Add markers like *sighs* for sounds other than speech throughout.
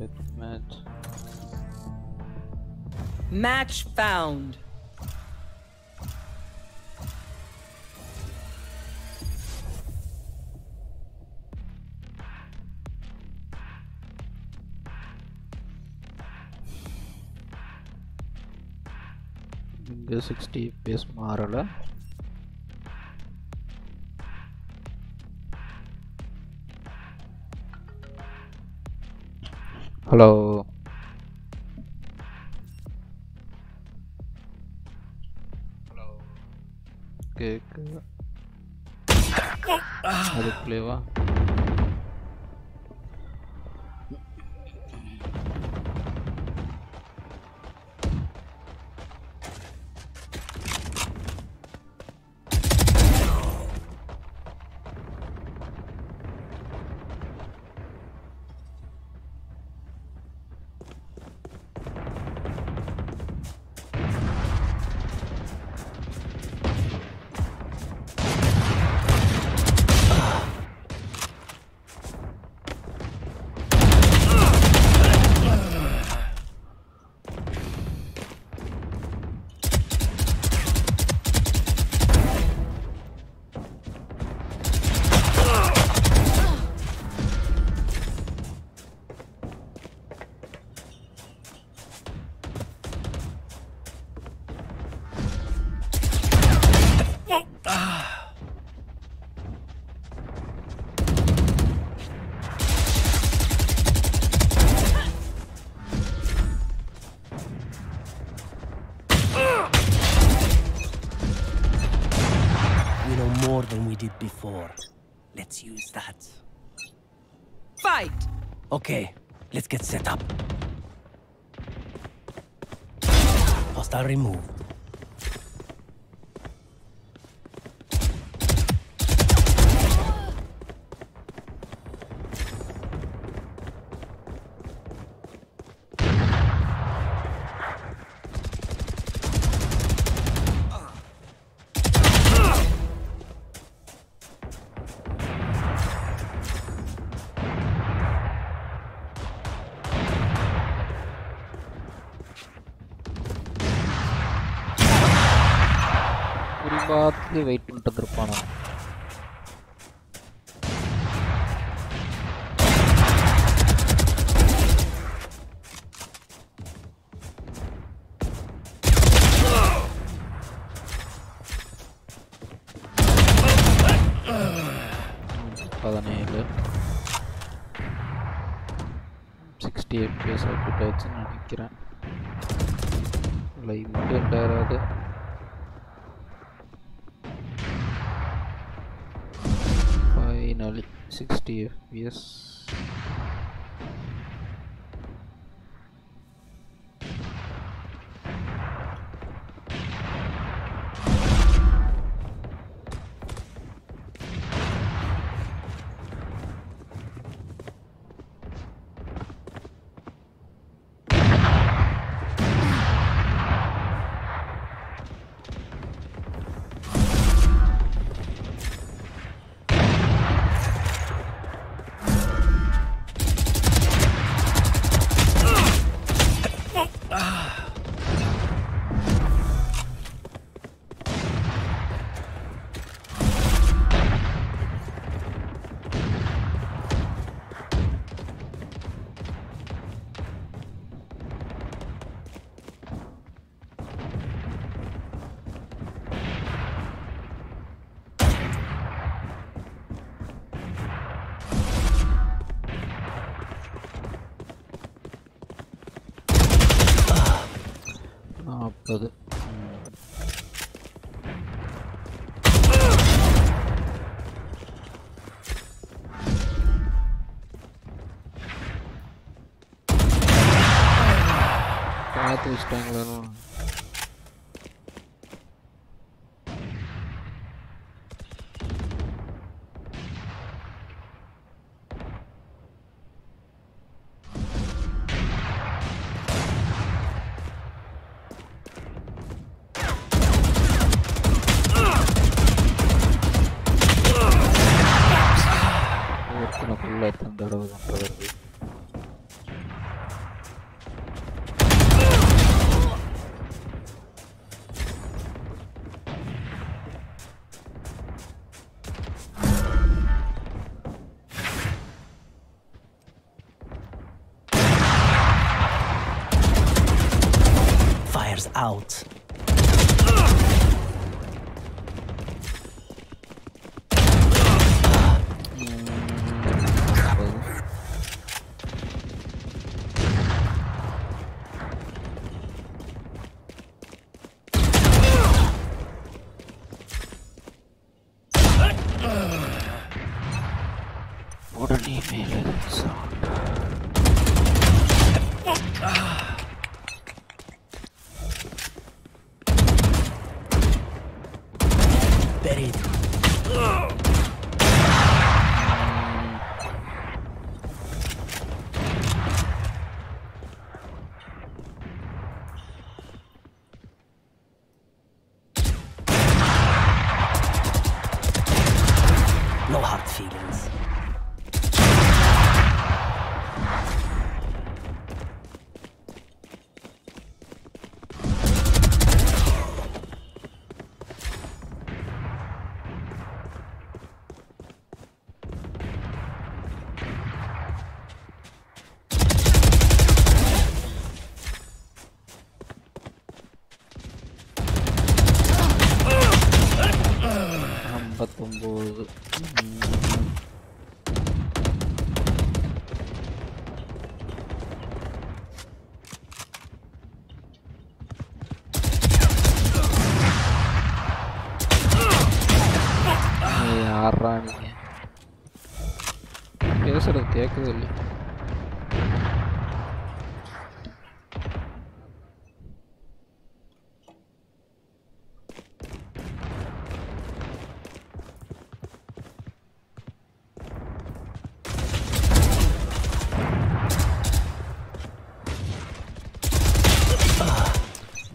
With Matt. Match found. ఇంకా sixty face మారాలా Hello。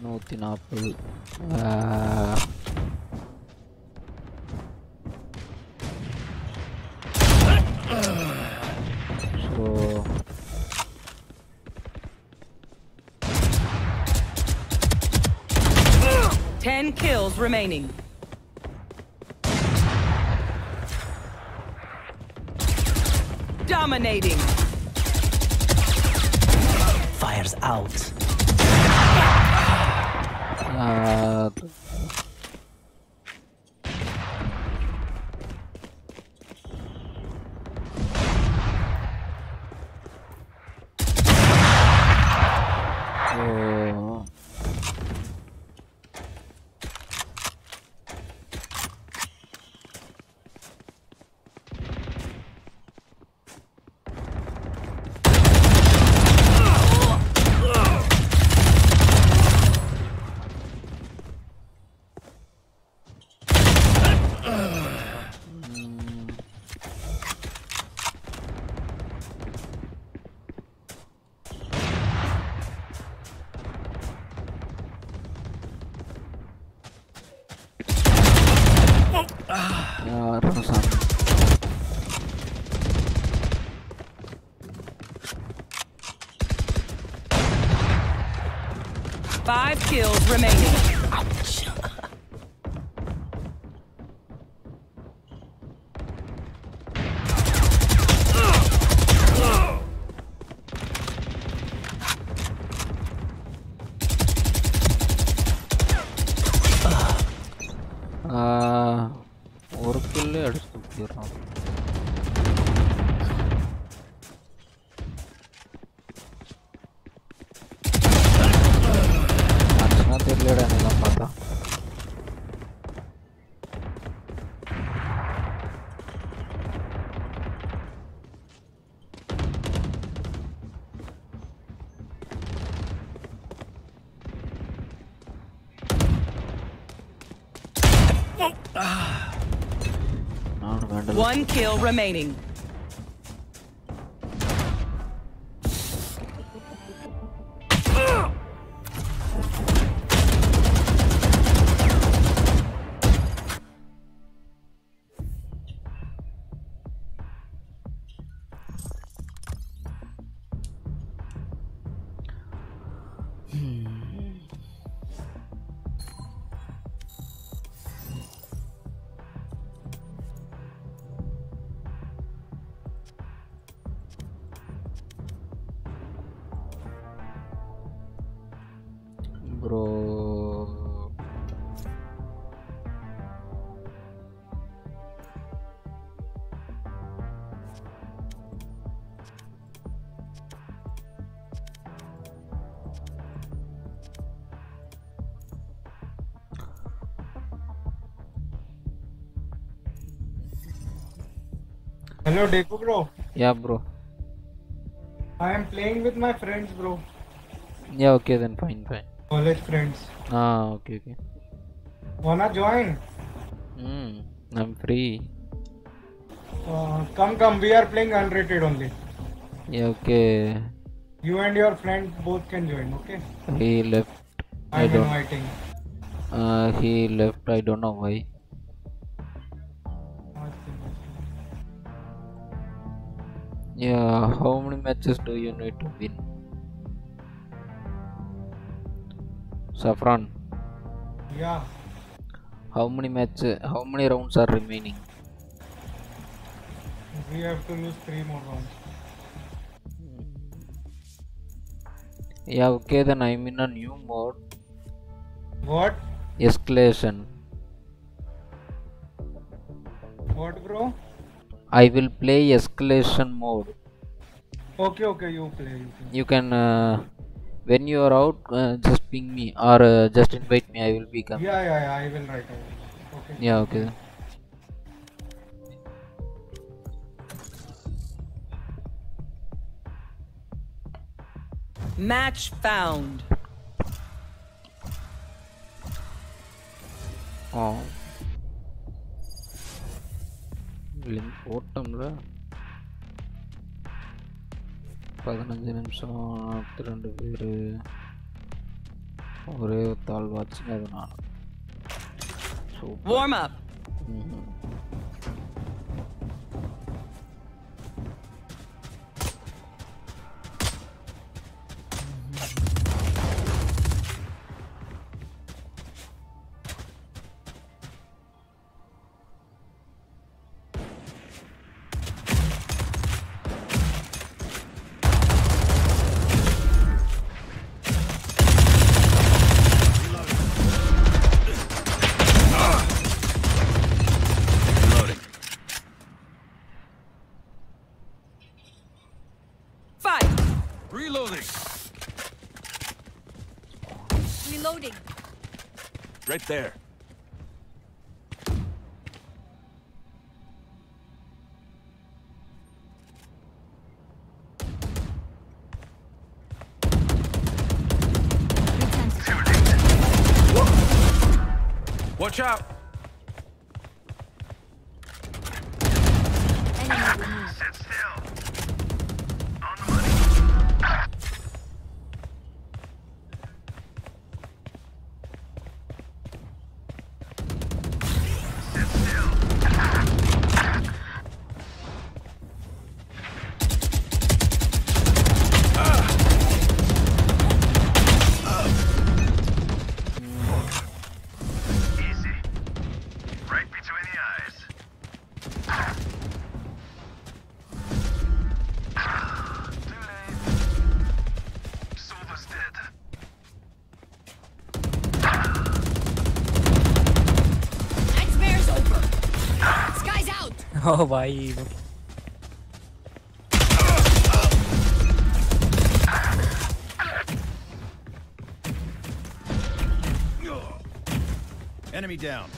நூற்றி நாற்பது Ten kills remaining. Dominating. Fire's out. 呃 skill remaining. Hello, Deku bro. Yeah, bro. I am playing with my friends, bro. Yeah, okay then. Fine, fine. College friends. Ah, okay, okay. Wanna join? Hmm. I'm free. Uh, come, come. We are playing unrated only. Yeah, okay. You and your friend both can join. Okay. He left. I don't. inviting. Uh, he left. I don't know why. Matches do you need to win? Saffron. Yeah. How many matches? How many rounds are remaining? We have to lose three more rounds. Yeah, okay. Then I'm in a new mode. What? Escalation. What, bro? I will play escalation mode. Okay, okay, you play. You, play. you can. Uh, when you are out, uh, just ping me or uh, just invite me. I will be coming. Yeah, yeah, yeah. I will write. Out. Okay. Yeah. Okay. Match found. Oh. Link bottom. பதினஞ்சு நிமிஷம் நாற்பத்தி ரெண்டு பேர். ஒரே தாள் வாட்சிங் அது நான் super. Warm there. Watch out! Oh भाई Enemy down.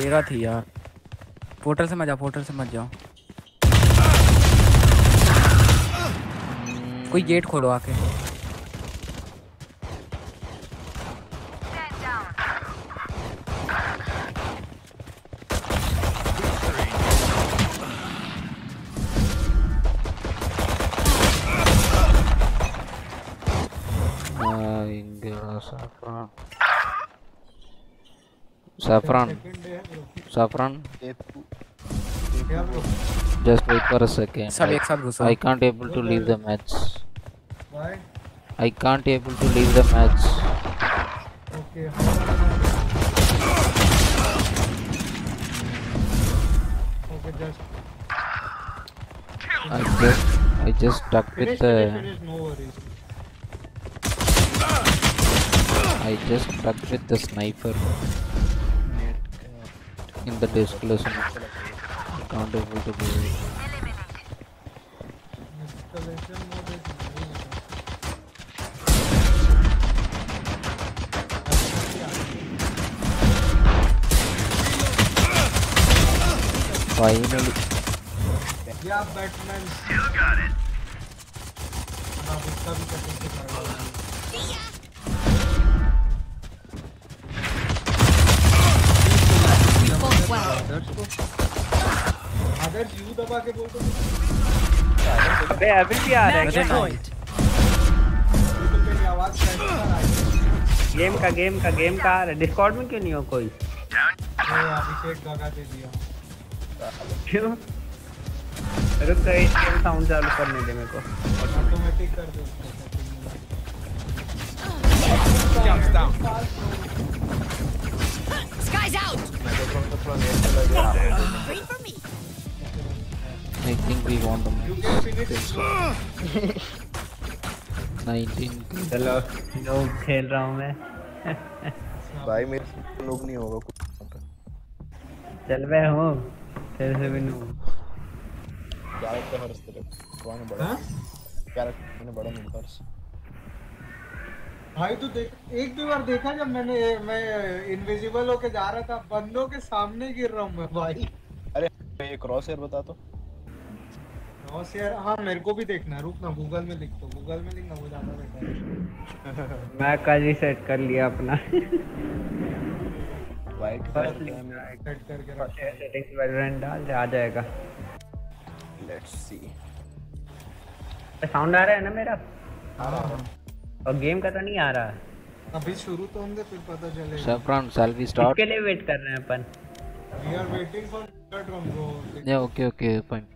तेरह थी यार। पोर्टल से मत जाओ, पोर्टल से मत जाओ। कोई गेट खोलो आके। Stand Saffron. Just wait for a second. I, can't able to leave the match. Why? I can't able to leave the match. Okay. Okay, just. I just I just stuck with the. I just stuck with the sniper. In the i can't able to do finally Yeah, Batman. Still got it. हाँ, उसका भी setting से करवा आदर्श को you दबा के बोल दो अबे अभी भी आ रहा है गेम का गेम का गेम का आ रहा है डिस्कॉर्ड में क्यों नहीं हो कोई अभिषेक दगा दे दिया क्यों रुक गेम साउंड चालू करने दे मेरे को ऑटोमेटिक कर दो उसको setting में। Jumps down. Sky's out. Wait for me. i think we won the You can finish it. 19 चलो लोग खेल रहा हूँ मैं भाई मेरे लोग नहीं होगा कुछ चल मैं हूँ तेरे से भी नहीं कैरेक्टर हर्ष तेरे कौन है बड़ा हाँ? कैरेक्टर मैंने बड़ा नहीं हर्ष भाई तू देख एक भी बार देखा जब मैंने मैं इनविजिबल होके जा रहा था बंदों के सामने गिर रहा हूँ मैं भाई। अरे ये क्रॉस हेयर बता तो। क्रॉस यार हाँ मेरे को भी देखना है रुक ना गूगल में लिख दो गूगल में लिखना वो ज़्यादा बेटर है। मैं कल ही सेट कर लिया अपना। वाइट कलर सेट करके रख सेटिंग्स वैलोरेंट डाल दे आ जाएगा लेट्स सी साउंड आ रहा है ना मेरा? हाँ हाँ। और गेम का तो नहीं आ रहा। अभी शुरू तो होंगे फिर पता चलेगा। saffron shall we start इसके लिए वेट कर रहे हैं अपन। We are waiting for drum bro yeah okay okay fine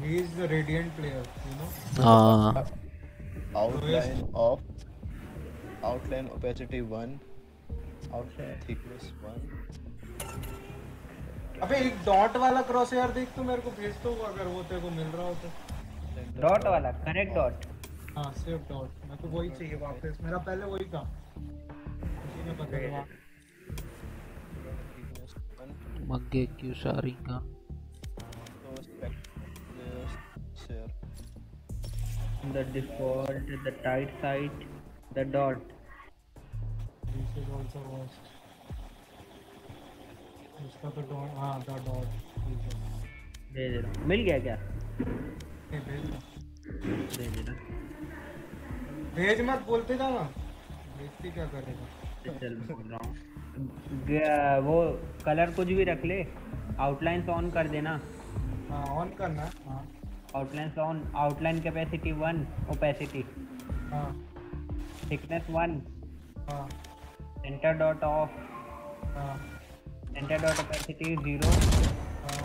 he is the radiant player you know uh, outline of outline opacity 1 outline thickness 1 अबे एक डॉट वाला क्रॉस यार देख तो मेरे को भेज दो अगर वो तेरे को मिल रहा हो तो। डॉट वाला करेक्ट डॉट हाँ सिर्फ़ डॉट। मैं तो वही चाहिए वापस। मेरा पहले वही था। उसी ने बदलवा। Thickness 1 मग्गे क्यों so spectacles the default the tight side the dot. This is also worst इसका तो डॉट हाँ द डॉट दे दे रहा मिल गया क्या। दे दे। रहा भेज मत बोलते जाना भेजती क्या करेगा चल बोल रहा हूँ। वो कलर कुछ भी रख ले आउटलाइन ऑन कर देना। हाँ ऑन करना है। Outline on outline capacity one opacity हाँ। थिकनेस वन हाँ। सेंटर डॉट ऑफ़ हाँ। सेंटर डॉट ओपेसिटी ज़ीरो हाँ।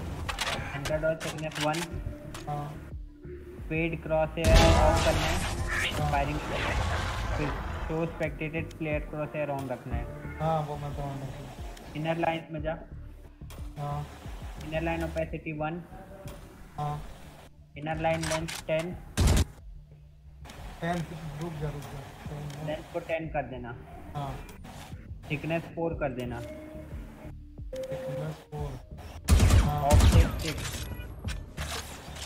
सेंटर डॉट थिकनेस वन हाँ। स्पीड क्रॉस एयर ऑफ़ करना है फायरिंग फिर show spectated player crosshair on रखना है। हाँ वो मैं तो ऑन इनर लाइंस में जा। हाँ। इनर लाइन ओपेसिटी वन हाँ। Inner line length ten ten रुक जा रुक जा। लेंथ को टेन कर देना। हाँ। थिकनेस फोर कर देना। थिकनेस फोर हाँ। Off six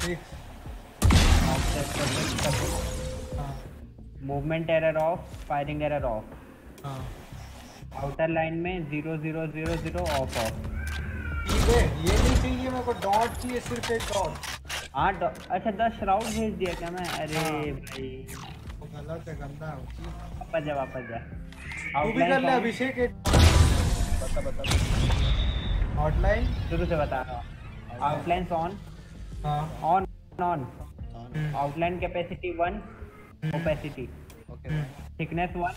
six movement error off firing error off outer line में zero zero zero zero off off ठीक है ये नहीं चाहिए मेरे को डॉट चाहिए सिर्फ़ एक डॉट हाँ अच्छा दस राउंड भेज दिया क्या मैं? अरे हाँ। भाई। वो गलत है गंदा है वापस जा वापस जा। तू भी कर ले अभिषेक बता बता। हॉटलाइन शुरू से बता। रहा हूँ। Outline on on on outline capacity one opacity thickness one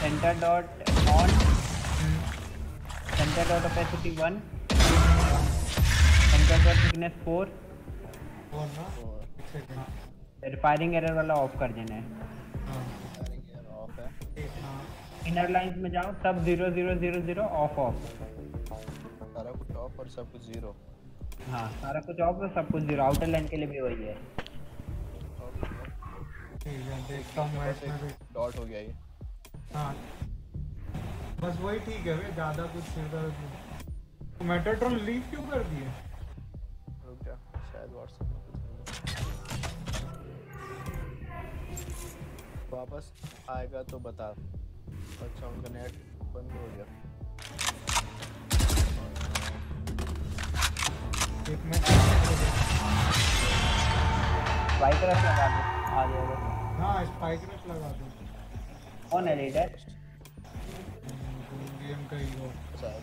centre dot on centre dot opacity one centre dot thickness four और ना एक सेकंड फिर फायरिंग एरर वाला ऑफ़ कर देना हाँ। इनर लाइंस में जाओ सब zero zero zero zero off off सारा कुछ ऑफ़ और सब कुछ ज़ीरो हाँ सारा कुछ ऑफ़ है सब कुछ ज़ीरो आउटर लाइन के लिए भी वही है। ठीक है देखता हूँ मैं डॉट हो गया ये। हाँ। बस वही ठीक है वे ज़्यादा कुछ नहीं तो मेटाट्रॉन लीव क्यों कर दिए? रुक जा शायद व्हाट्सएप में कुछ वापस आएगा तो बता। अच्छा उनका नेट बंद हो गया। एक मिनट स्पाइक रश लगा दो आ जाएगा हाँ स्पाइक रश लगा दो कौन है लीडर गेम का hero sir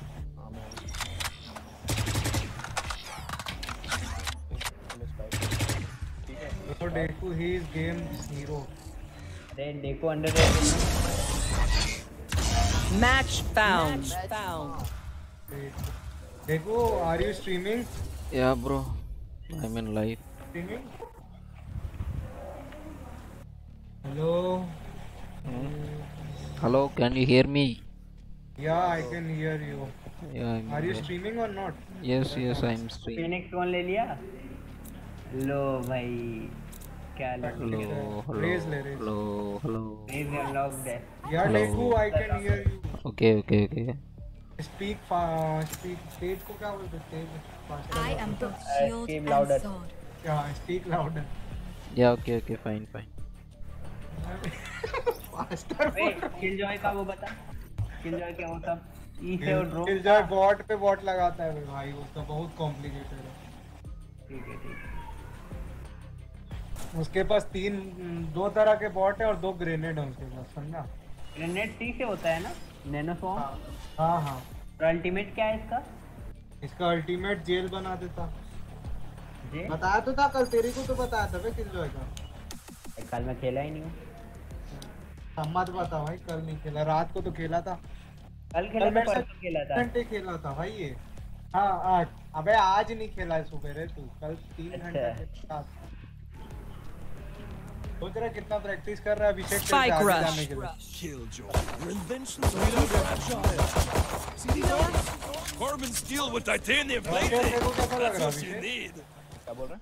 So Deku, he is game's hero. Then Deku under the match found. Match found. Deku, are you streaming? Yeah, bro. I'm in live. Streaming hello Hello, can you hear me? या I can hear you Yeah, I'm are you in live. Streaming और not Yes, yes, I'm streaming. Phoenix कौन ले लिया लो भाई क्या लग Hello, hello, Raise ले, raise. hello, hello. Is unlocked है या Hello. डेकू I can hear you Okay, okay, okay. Speak speak stage को क्या बोलते stage I am both shield and louder. sword. हाँ speak louder Yeah, okay, okay, fine, fine. Faster killjoy का वो बता। किल Joy क्या होता? ई से और ड्रॉप किल जॉय बॉट पे बॉट लगाता है भाई उसका बहुत कॉम्प्लिकेटेड है। ठीक है ठीक उसके पास तीन दो तरह के बॉट है और दो ग्रेनेड है उसके पास समझा? ग्रेनेड सी से होता है ना? नैनो सॉन्ग हाँ हाँ। अल्टीमेट क्या है इसका? इसका अल्टीमेट जेल बना देता। जे बताया तो था कल तेरे को तो बताया था भाई किल जॉय का कल मैं खेला ही नहीं हूँ। मत बता भाई कल नहीं खेला रात को तो खेला था। कल खेला कल था परसों खेला था। घंटे खेला था भाई ये। हाँ आठ। अबे आज नहीं खेला है सुबह रे तू कल तीन अच्छा। घंटे था। सोच रहा कितना प्रैक्टिस कर रहा है अभिषेक आगे जाने के लिए। Carbon steel with titanium plating. क्या बोल रहा है?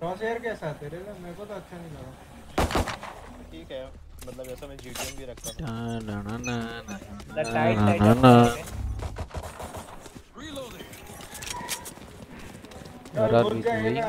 क्रॉसहेयर कैसा तेरे मेरे को तो अच्छा नहीं लगा। ठीक है मतलब ऐसा मैं जीटीएम भी रखता था ना ना ना ना टाइट ना मतलब रीलोडिंग यार बुक जाएगा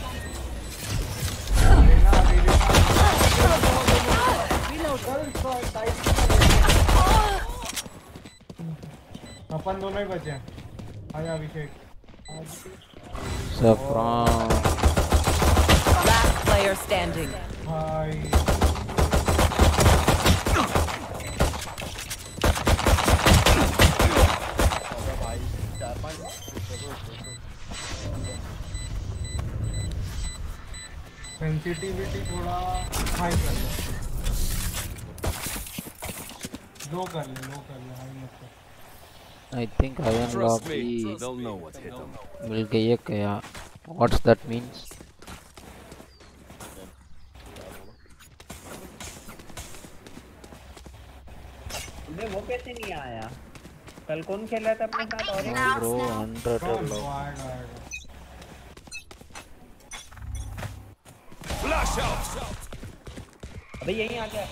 अपन दोनों ही बचे हैं आजा अभिषेक Saffron. Last player standing. भाई सेंसिटिविटी थोड़ा हाई कर ले लो कर ले लो कर ले हाई मत कर I think Iron Trust me, they'll know what's hit them. will get yeah. What's that means? अबे वो कैसे नहीं आया कल कौन खेल रहा था अपने साथ और एक? No, bro, Flash out! अबे यहीं आ गया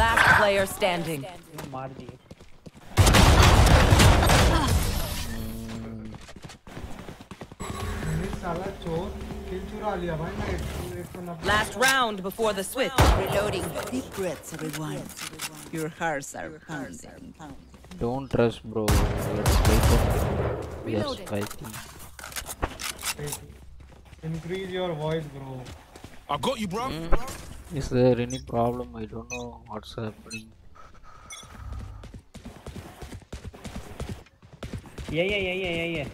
Last player standing. मार दिए ये साला चोर किल चुरा लिया भाई मैं एक एक तो नब्बे Last round before the switch. Reloading. Deep breaths, everyone. Your hearts are pounding. Don't rush, bro. Let's wait for Increase your voice, bro. I got you, bro. Mm. Is there any problem? I don't know what's happening. Yeah, yeah, yeah, yeah, yeah, yeah.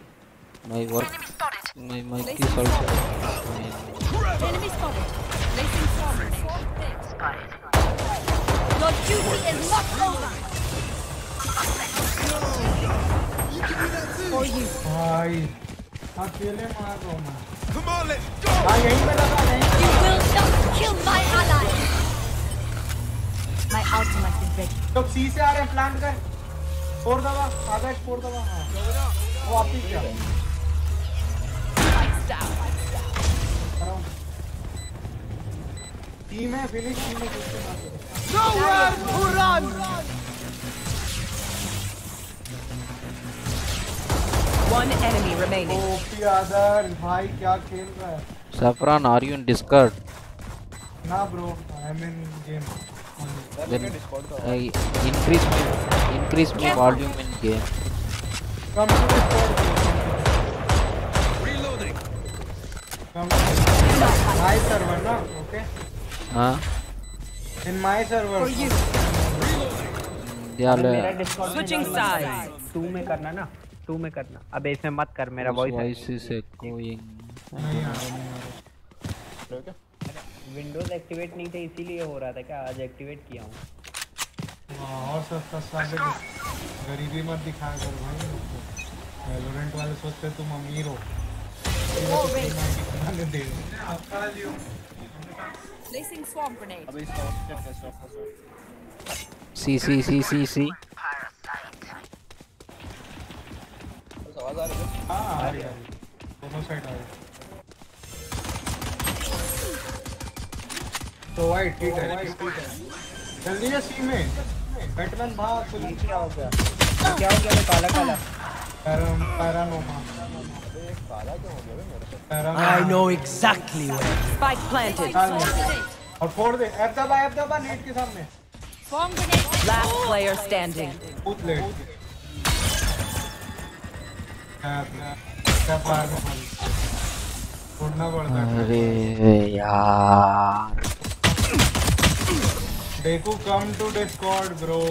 My work. My mic is also. Spotted. Enemy spotted. Spotted. Your duty is not over. For भाई अकेले मार रहा हूँ मैं Come on, let's go! हाँ यहीं पे लगा यहीं You will not kill my ally. My ultimate is ready. तो सी से आ रहे हैं प्लांट कर फोड़ दबा आधा फोड़ दबा हाँ वो वापिस जा टीम है फिनिश टीम है दूसरे मैच में। One enemy remaining. ओपी आदर भाई क्या खेल रहा है Saffron, are you in Discord? ना bro I am in game Then I increase me, increase me volume in game. Come to Discord Reloading. Come to my server ना okay Huh? In my server Yeah, मेरा le- Discord Switching sides. To में करना ना to में करना। अब इसमें मत कर मेरा voice voice is echoing Windows activate नहीं थे इसीलिए हो रहा था क्या? आज एक्टिवेट किया हूँ। हाँ, और सब सस्ता स्वागत गरीबी मत दिखा कर भाई। वैलोरेंट वाले सोचते तुम अमीर हो। तो Placing कर grenade. सी सी सी सी सी। आवाज़ आ रही है? हाँ आ रही आ रही। दोनों साइड आ रही। तो वाइट ठीक है ठीक है। जल्दी है सी में। बैटमैन भाग ये क्या? हो गया क्या हो गया? मैं काला काला। पैरम पैरानोमा। काला क्यों हो गया मेरे को panorama. I know exactly where. Spike planted. डाल दे। और फोड़ दे। एफ़ दबा एफ़ दबा नेट के सामने। Last player standing. अरे यार देखो come to Discord bro.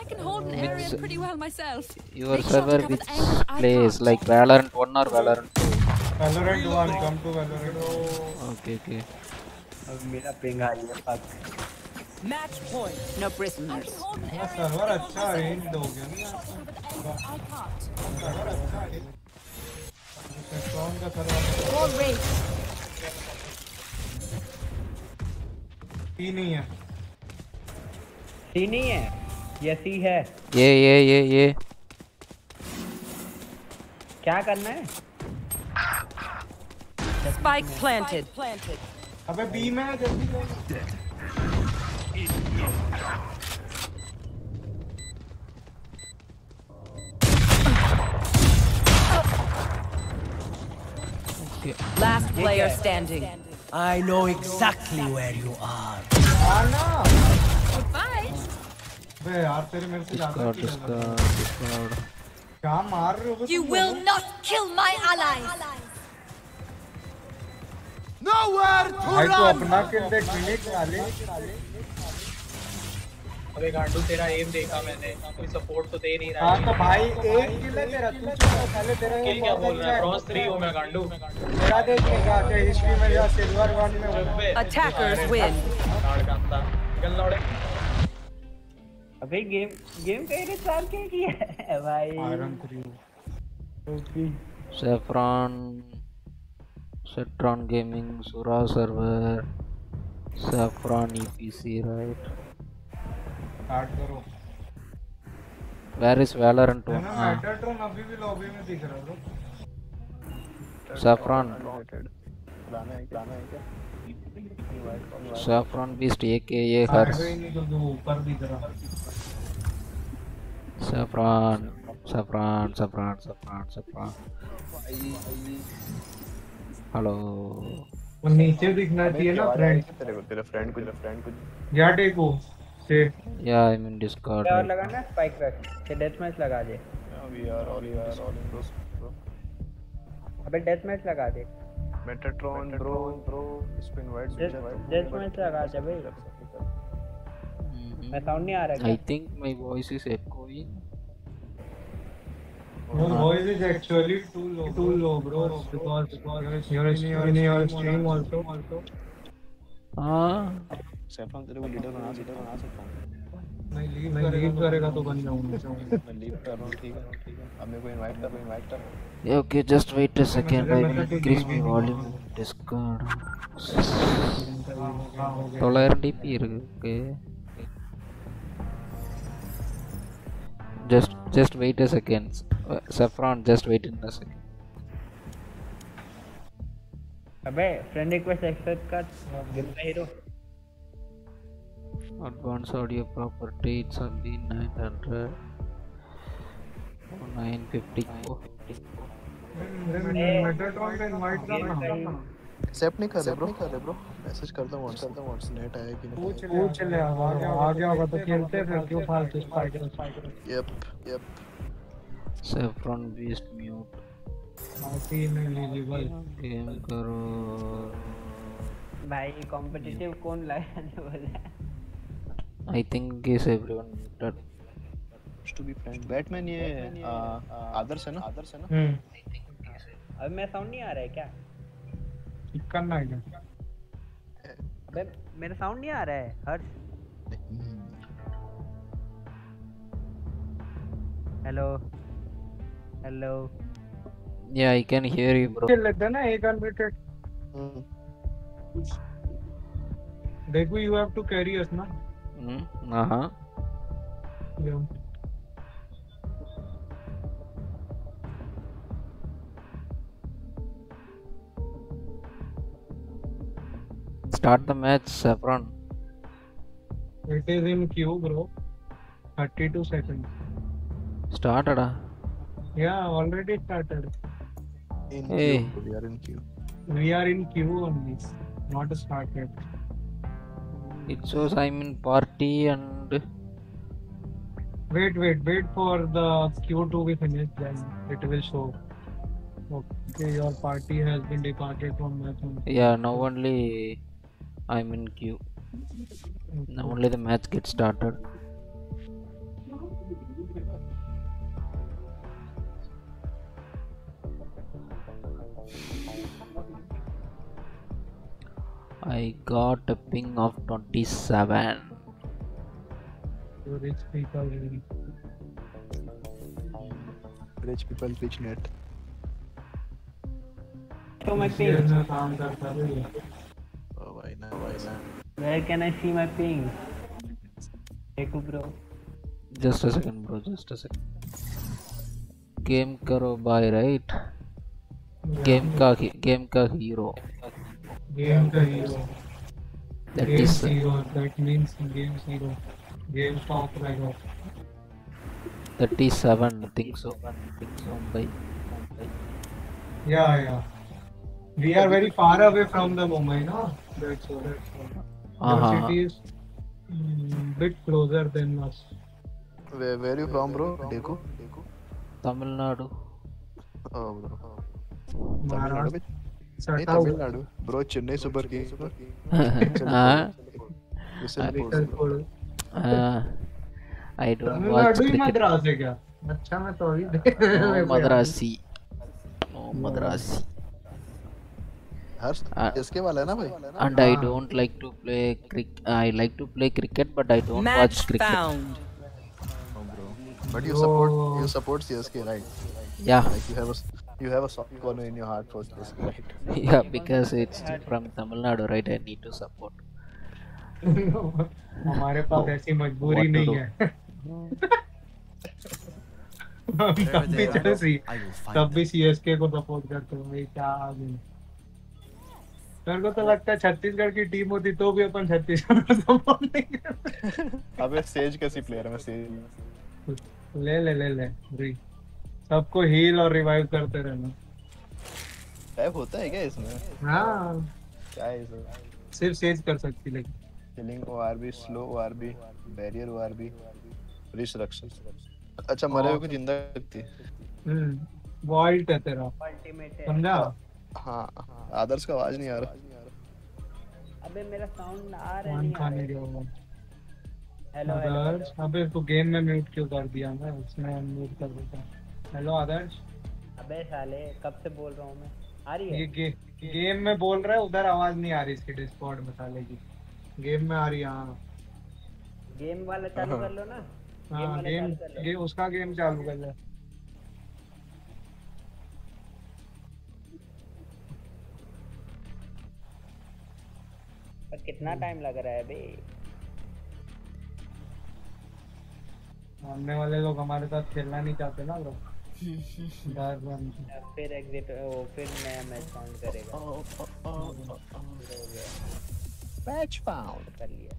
I can hold an area pretty well myself. your Make sure to server cover which the angles I plays can't. like valorant 1 or valorant 2 Valorant 1 come to Valorant okay okay अब मेरा ping आ रही है fuck Match point. No prisoners. What a time, Dogan. All race. है ये सी है ये ये ये ये क्या करना है Spike planted. Planted. अबे बी में जल्दी Last player standing. I know exactly where you are. आना बे यार तेरे मेरे से ज्यादा डिस्कॉर्ड kill है लग रहा है। डिस्कॉर्ड डिस्कॉर्ड क्या मार रहे हो बे You तुम will लोग? not kill my allies. भाई तू अपना किल देख मिनट वाले अबे गांडू तेरा एम देखा मैंने। कोई सपोर्ट तो दे नहीं रहा हाँ है। तो भाई एक किल है तेरा तू चुप पहले तेरा किल क्या बोल रहा है? क्रॉस थ्री हूँ मैं गांडू। तेरा देख के हिस्ट्री में जा सिल्वर वन में Attackers win. कांता निकल लौड़े। अबे गेम गेम कहीं रिस्टार्ट क्या किया है भाई? Iron three OP Saffron, Cetron Gaming, Sura server, Saffron EPC, right? Start करो। वेयर इज़ वैलोरेंट टू हाँ मेटाट्रॉन अभी भी लॉबी में दिख रहा ब्रो सैफरॉन पुराना है तो। पुराना हाँ, है क्या सैफरॉन बीस्ट ये के ये हर ऊपर दिख रहा। Saffron saffron saffron saffron saffron hello वो नीचे दिखना चाहिए ना फ्रेंड तेरे को तेरा फ्रेंड कुछ फ्रेंड कुछ क्या टेक हो? से Yeah, I'm in Discord. क्या और right लगाना है स्पाइक रश के डेथ मैच लगा दे we are all we are all in bro अबे डेथ मैच लगा दे Metatron bro bro spin white deathmatch लगा दे भाई मैं साउंड नहीं आ रहा I क्या think my voice is echoing. Your voice is actually too low, too low, bro. Because because you're in your stream also. Ah, saffron तेरे को लीडर बना लीडर बना सकता हूं मैं लीव मैं लीव करेगा तो बन जाऊंगा मैं लीव कर रहा हूं ठीक है ठीक है अब मेरे को इनवाइट कर इनवाइट कर yeah, okay, just wait a second. I will increase my volume in Discord. தொள்ளாயிரம் டிபி இருக்கு just just wait a second uh, saffron just wait in a second अबे फ्रेंड रिक्वेस्ट एक्सेप्ट कर गिरता hero advanced audio property it's only 900 950 Metatron पे invite करना accept नहीं कर रहे ब्रो कर रहे ब्रो मैसेज करता हूँ व्हाट्सएप करता हूँ व्हाट्सएप नेट आया कि नहीं? पूछ पूछ ले आ गया आ गया होगा तो खेलते फिर क्यों फालतू spider yup yup saffron beast mute. माउटी में एलिजिबल गेम करो। भाई कॉम्पिटिटिव कौन लगाने *laughs* बोला। I think is everyone muted to be friend Batman ये आदर्श है ना? आदर्श है ना? हम्म। अबे मैं साउंड नहीं आ रहा है क्या? ठीक करना है अबे मेरा साउंड नहीं आ रहा है Harsh. Hello hello yeah i can hear you bro. खेल लेते ना एक अनलिमिटेड देखो you have to carry us ना। Mm, aha. Yeah. Start the match, Saffron. It is in queue, bro. 32 seconds. Started. Yeah, already started. In hey. queue, we are in queue. We are in queue only, not started it shows i'm in party and Wait, wait, wait for the queue to be finished, then it will show. Okay, your party has been departed from match. yeah now only i'm in queue now only the match gets started I got a ping of 27. You rich people. Rich people, rich net. Show my ping. Oh, why not? Why not? Where can I see my ping? Deku bro. Just a second, bro. Just a second. Game karo by right? Yeah. Game ka game ka hero. Game the hero. That game is hero. That means game hero. Game top right 37, I think so. Mumbai. Yeah, yeah. We are very far away from the Mumbai, no? That's all. That's all. Uh-huh. City is mm, bit closer than us. Where, where you from, bro? Deku? Tamil Nadu. Oh, bro. Tamil Nadu. Tamil Nadu bro Chennai super kings हाँ? Uh, Tamil Nadu ही cricket. Madras है क्या? अच्छा मैं तो अभी. हर्ष Uh, इसके वाला है ना भाई and I don't like to play cricket. I like to play cricket, but I don't Match watch cricket. found. But you support you support CSK, right? Yeah. Like you have a you have a soft corner in your heart for CSK, right? Yeah, because it's from Tamil Nadu, right? I need to support. *laughs* हमारे पास ऐसी मजबूरी नहीं है। *laughs* तब भी Chelsea तब भी CSK को सपोर्ट करते हैं भाई क्या आदमी मेरे को तो लगता है छत्तीसगढ़ की टीम होती तो भी अपन छत्तीसगढ़ को सपोर्ट नहीं करते। *laughs* अबे सेज कैसी प्लेयर है? मैं सेज ले ले ले ले सबको हील और रिवाइव करते रहना। टाइप होता है क्या इसमें? हाँ। क्या है इसमें? सिर्फ़ सेज कर सकती लेकिन। Killing orb slow orb barrier orb रिश रक्षण अच्छा मरे हुए को ज़िंदा रखती हम्म वॉल्ट है तेरा। Ultimate है। समझा? हाँ हाँ, आदर्श का आवाज़ नहीं आ रहा। अबे मेरा साउंड आ रहा नहीं आ रहा हेलो हेलो आदर्श अबे तो गेम में म्यूट क्यों कर दिया? मैं उसमें अनम्यूट कर देता हेलो आदर्श अबे साले कब से बोल रहा हूँ मैं? आ रही है? ये गे, गेम में बोल रहा है उधर आवाज़ नहीं आ रही इसकी डिस्कॉर्ड में साले की। गेम में आ रही है गेम वाला चालू कर लो ना। गेम हाँ गेम चालू गे, उसका गेम चालू कर ले। पर कितना टाइम लग रहा है बे? सामने वाले लोग हमारे साथ खेलना नहीं चाहते ना लोग फिर एग्जिट वो फिर नया मैच काउंट करेगा हो मैच फाउंड कर लिया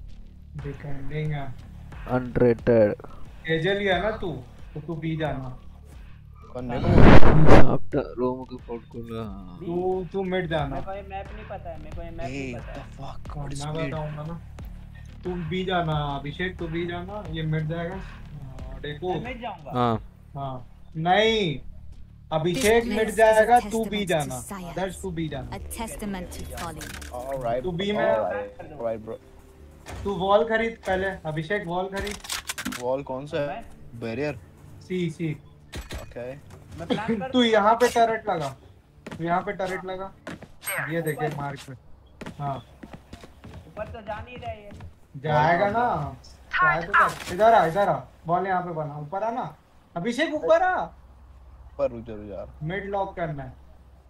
डिफेंडिंग है. एजल ही है ना तू तो तू पी जाना कौन नहीं After room तू तू मिट जाना मेरे को मैप नहीं पता है मेरे को ये मैप नहीं पता है हाँ, मैं बताऊँगा ना तू भी जाना अभिषेक तू भी जाना ये मिट जाएगा हाँ, देखो मिट जाऊँगा हाँ. हाँ नहीं अभिषेक मिट जाएगा तू भी जाना। आदर्श तू भी जाना। तू बी में तू वॉल खरीद पहले अभिषेक वॉल खरीद। वॉल कौन सा है? बैरियर सी सी। ओके तू यहाँ पे टरेट लगा। यहाँ पे टरेट लगा। ये देखे मार्क पे। हाँ। ऊपर तो जा नहीं रहा है जाएगा ना। तो इधर आ इधर आ। बॉल यहाँ पे बना। ऊपर आ ना अभिषेक ऊपर आ। पर रुक जा जा मिड लॉक करना है।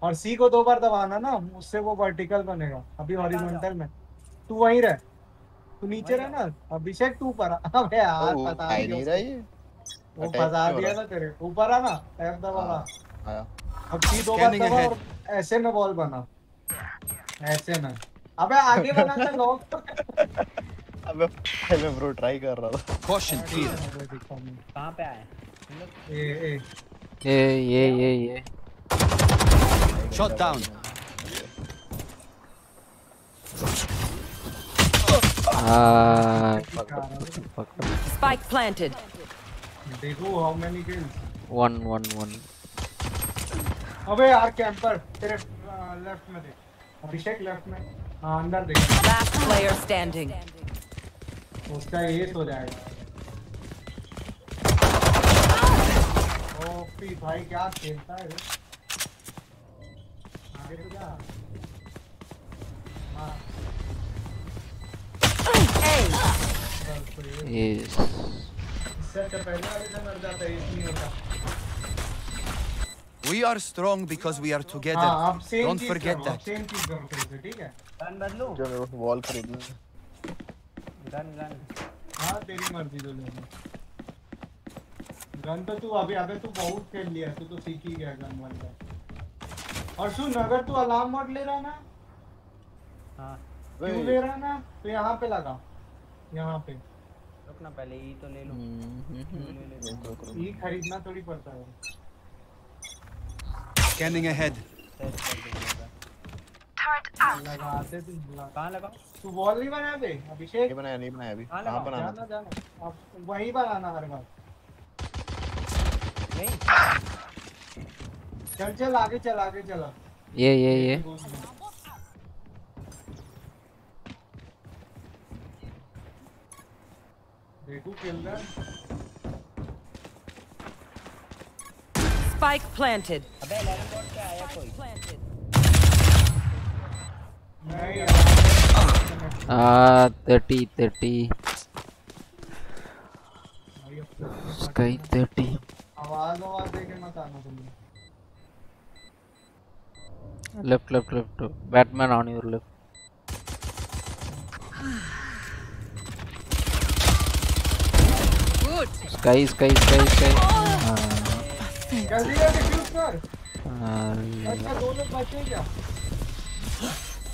और सी को दो बार दबाना ना उससे वो वर्टिकल बनेगा। अभी हॉरिजॉन्टल में। तू वहीं रह। तू नीचे रह ना। अभिषेक तू ऊपर आ। *laughs* अबे यार पता नहीं नहीं रहा ये। वो फंसा दिया ना तेरे। ऊपर आ ना। एफ़ दबाना आया अब सी दो बार दबा और ऐसे में बॉल बना। ऐसे में अबे आगे बना था लॉक *laughs* अबे पहले ब्रो ट्राई कर रहा था। Caution clear. कहाँ पे आए हम लोग ए ए ये ये ये ये. Shot down. Ah. fuck up, fuck up. Spike planted. देखो how many kills One one one. अबे यार कैंपर तेरे लेफ्ट में देख अभिषेक लेफ्ट में हाँ अंदर देख Last player standing. उसका एस हो जाएगा ओपी भाई क्या खेलता है आगे तो क्या हाँ अच्छा yes We are strong because we are हाँ, together. Don't forget that. Same चीज़ करो ठीक है? गन बदलो। जो वॉल खरीदना। Gun gun. हाँ तेरी मर्ज़ी तो ले लो। गन तो तू अभी अबे तू बहुत खेल लिया तू तो सीख ही गया गन वाला और सुन अगर तू अलार्म मोड ले रहा ना हाँ। क्यों ले रहा ना तो यहाँ पे लगा यहाँ पे। रुक ना पहले ई तो ले लो। ये खरीदना थोड़ी पड़ता है। Scanning ahead. लगाते तू कहाँ लगा? तू बॉल नहीं बना अभिषेक? नहीं बनाया नहीं बनाया अभी। कहाँ कहाँ बनाना जाना जाना। वहीं बनाना हर बार। नहीं चल चल आगे चल आगे चल। ये ये ये। देखू खेल रहा Spike planted. अबे 11 बॉट पे आया कोई? नहीं आ थर्टी थर्टी स्काई थर्टी आवाज़ आवाज़ देके मत आना तुम left left left Batman on your left sky sky sky sky जल्दी जल्दी फ्यूज कर अच्छा दो लोग बचे क्या?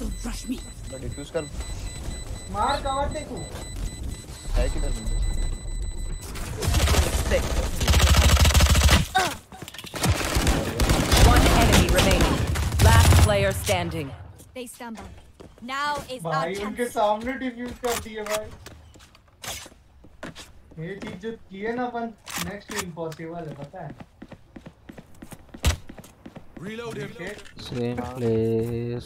बट डिफ्यूज कर। मार कवर दे तू। है किधर? बंदा? One enemy remaining. Last player standing. They stumble. Now is our भाई उनके सामने डिफ्यूज कर दिए भाई ये चीज़ जो की है ना अपन नेक्स्ट इम्पॉसिबल है पता है Reload him. Same place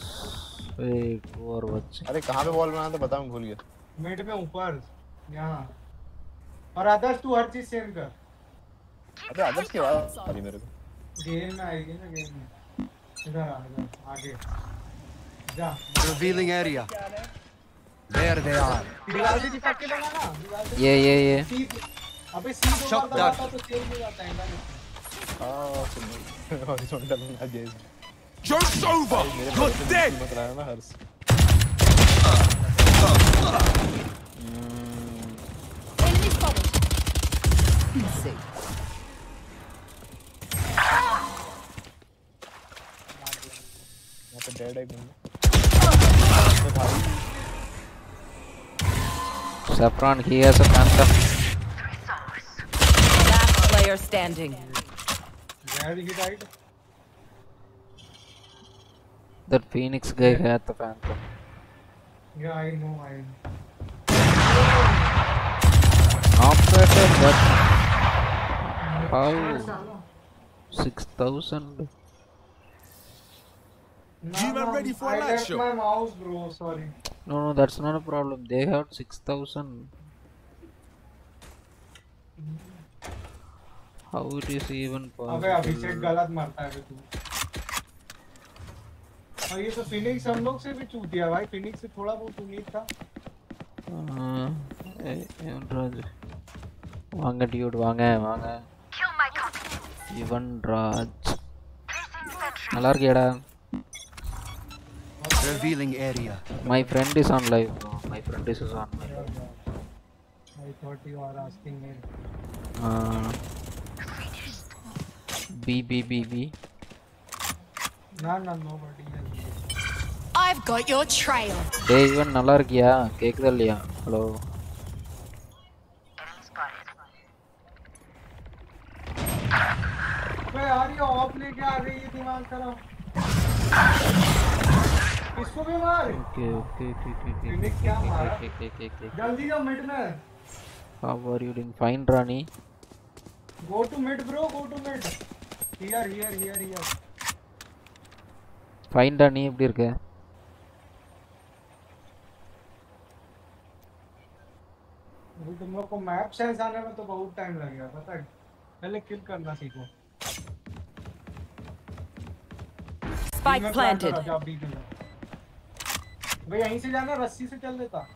wait और बच्चे अरे कहाँ पे बॉल बनाना था बता मैं भूल गया मिड में ऊपर यहाँ और आदर्श तू हर चीज़ सेम कर। अबे आदर्श की आवाज़ आ रही मेरे को। गेम में आएगी ना गेम में। इधर आ इधर आगे। जा। Revealing area. There they are. दीवार से चिपक के बना ना ये ये ये। अबे सी दो Shot बार दबाता तो सेम हो जाता है ना। हाँ सुन। *laughs* हॉरिजॉन्टल बना दिया इसने Joke's over. You're dead. ceasing. He has a phantom. Last player standing. Where he? That Phoenix guy yeah. had the phantom. Yeah, I know, I know. Operator, but Wow. 6,000. Jim, I'm ready for I a light show. my mouse, bro. Sorry. No, no, that's not a problem. They had 6,000. How it is even possible? अबे अभिषेक गलत मरता है तू। और ये तो Phoenix हम लोग से भी चूतिया भाई फिनिक्स से थोड़ा बहुत उम्मीद था। हाँ, ए, ए, वांगे ड्यूड वांगे वांगे இவன் ராஜ் நல்லா இருக்கியாடா Revealing area. My friend is on live my friend is on I thought you are asking me. B B B B No, no, nobody has. I've got your trail. டேய் இவன் நல்லா இருக்கியா கேக்குதா இல்லையா ஹலோ अबे यार ये ऑफ लेके आ गई ये दिमाग खराब इसको भी मार okay okay okay okay Phoenix क्या मारा? ओके ओके ओके ओके जल्दी जाओ मिड में how are you doing fine Rani go to mid bro go to mid here here here here fine நீ எப்படி இருக்க अभी तुम लोग को मैप सेंस आने में तो बहुत टाइम लगेगा पता है पहले किल करना सीखो स्पाइक प्लांटेड भाई यहीं से जाना रस्सी से चल लेता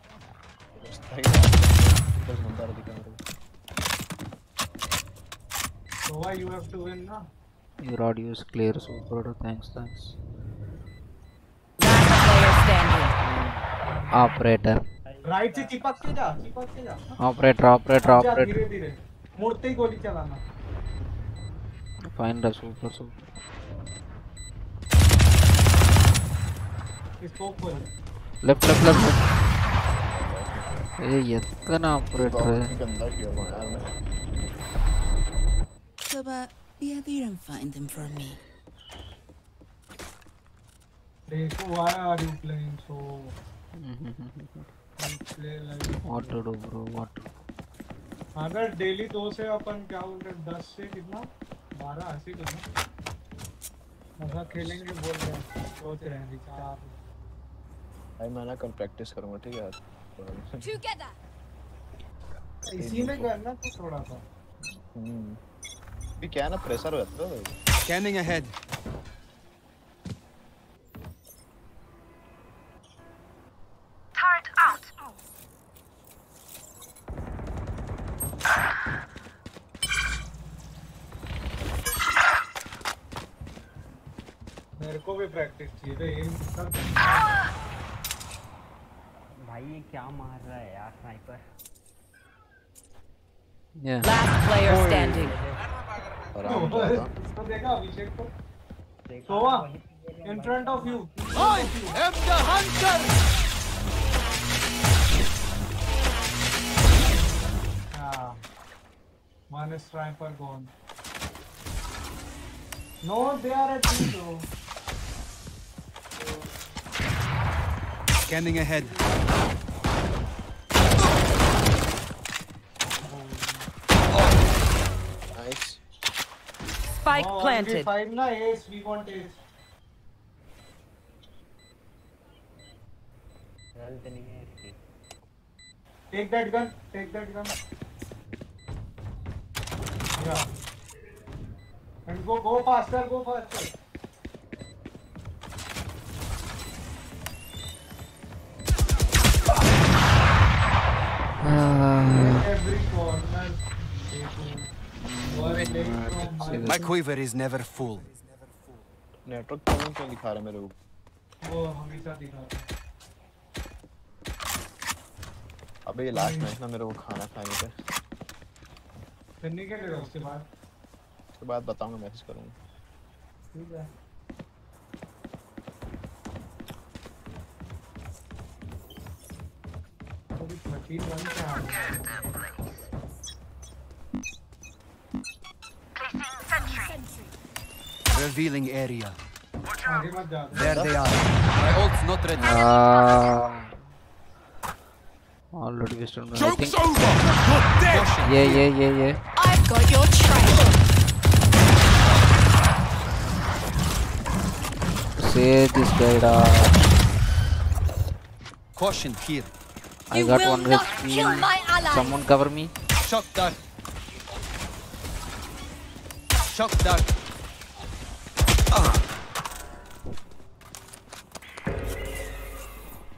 So why you have to win now? Your audio is clear, so brother. Thanks, thanks. Last player standing. Operator. Right से चिपक के जा, चिपक के जा. Operator, operator, operator. धीरे-धीरे. मोड़ते ही गोली चलाना. Find a super super. Left, left, left. left. ये ये इतना ऑपरेटर है गंदा किया यार मैं Saba, yeah, they don't find them for me. Reiko, why are you playing so? play like what to do, bro? What? अगर डेली दो से अपन क्या बोलते हैं दस से कितना बारह ऐसे करना मज़ा खेलेंगे बोल रहे हैं सोच रहे हैं विचार। भाई मैं ना कल प्रैक्टिस करूँगा ठीक है? यार टुगेदर इसी में करना तो थोड़ा सा। हम्म। भी क्या ना प्रेशर हो जाता है स्कैनिंग ahead. Turret out. मेरे को भी प्रैक्टिस चाहिए भाई ये क्या मार रहा है यार sniper Yeah. Last player standing. तो देखा अभिषेक को Sova in front of you I am the hunter. yeah one sniper gone no they are at B though Scanning ahead. Nice. Spike oh, planted. Five. We want. Take that gun. Take that gun. Yeah. And go, go faster. Go faster. My quiver is never full. Network problem क्यों दिखा रहा है मेरे को वो हमेशा दिखाता है अबे ये लास्ट मैच ना मेरे को खाना खाने पे फिर निकलेगा उसके बाद उसके बाद बताऊंगा मैसेज करूंगा ठीक है Repeat one time. Revealing area. There they are. My ult's not ready. Ah. Already wasted my Joke's over! You're dead! Yeah, yeah, yeah, yeah. I've got your trail. Save this guy. Caution here. I got one HP. Someone cover me. Shot done. Shot done.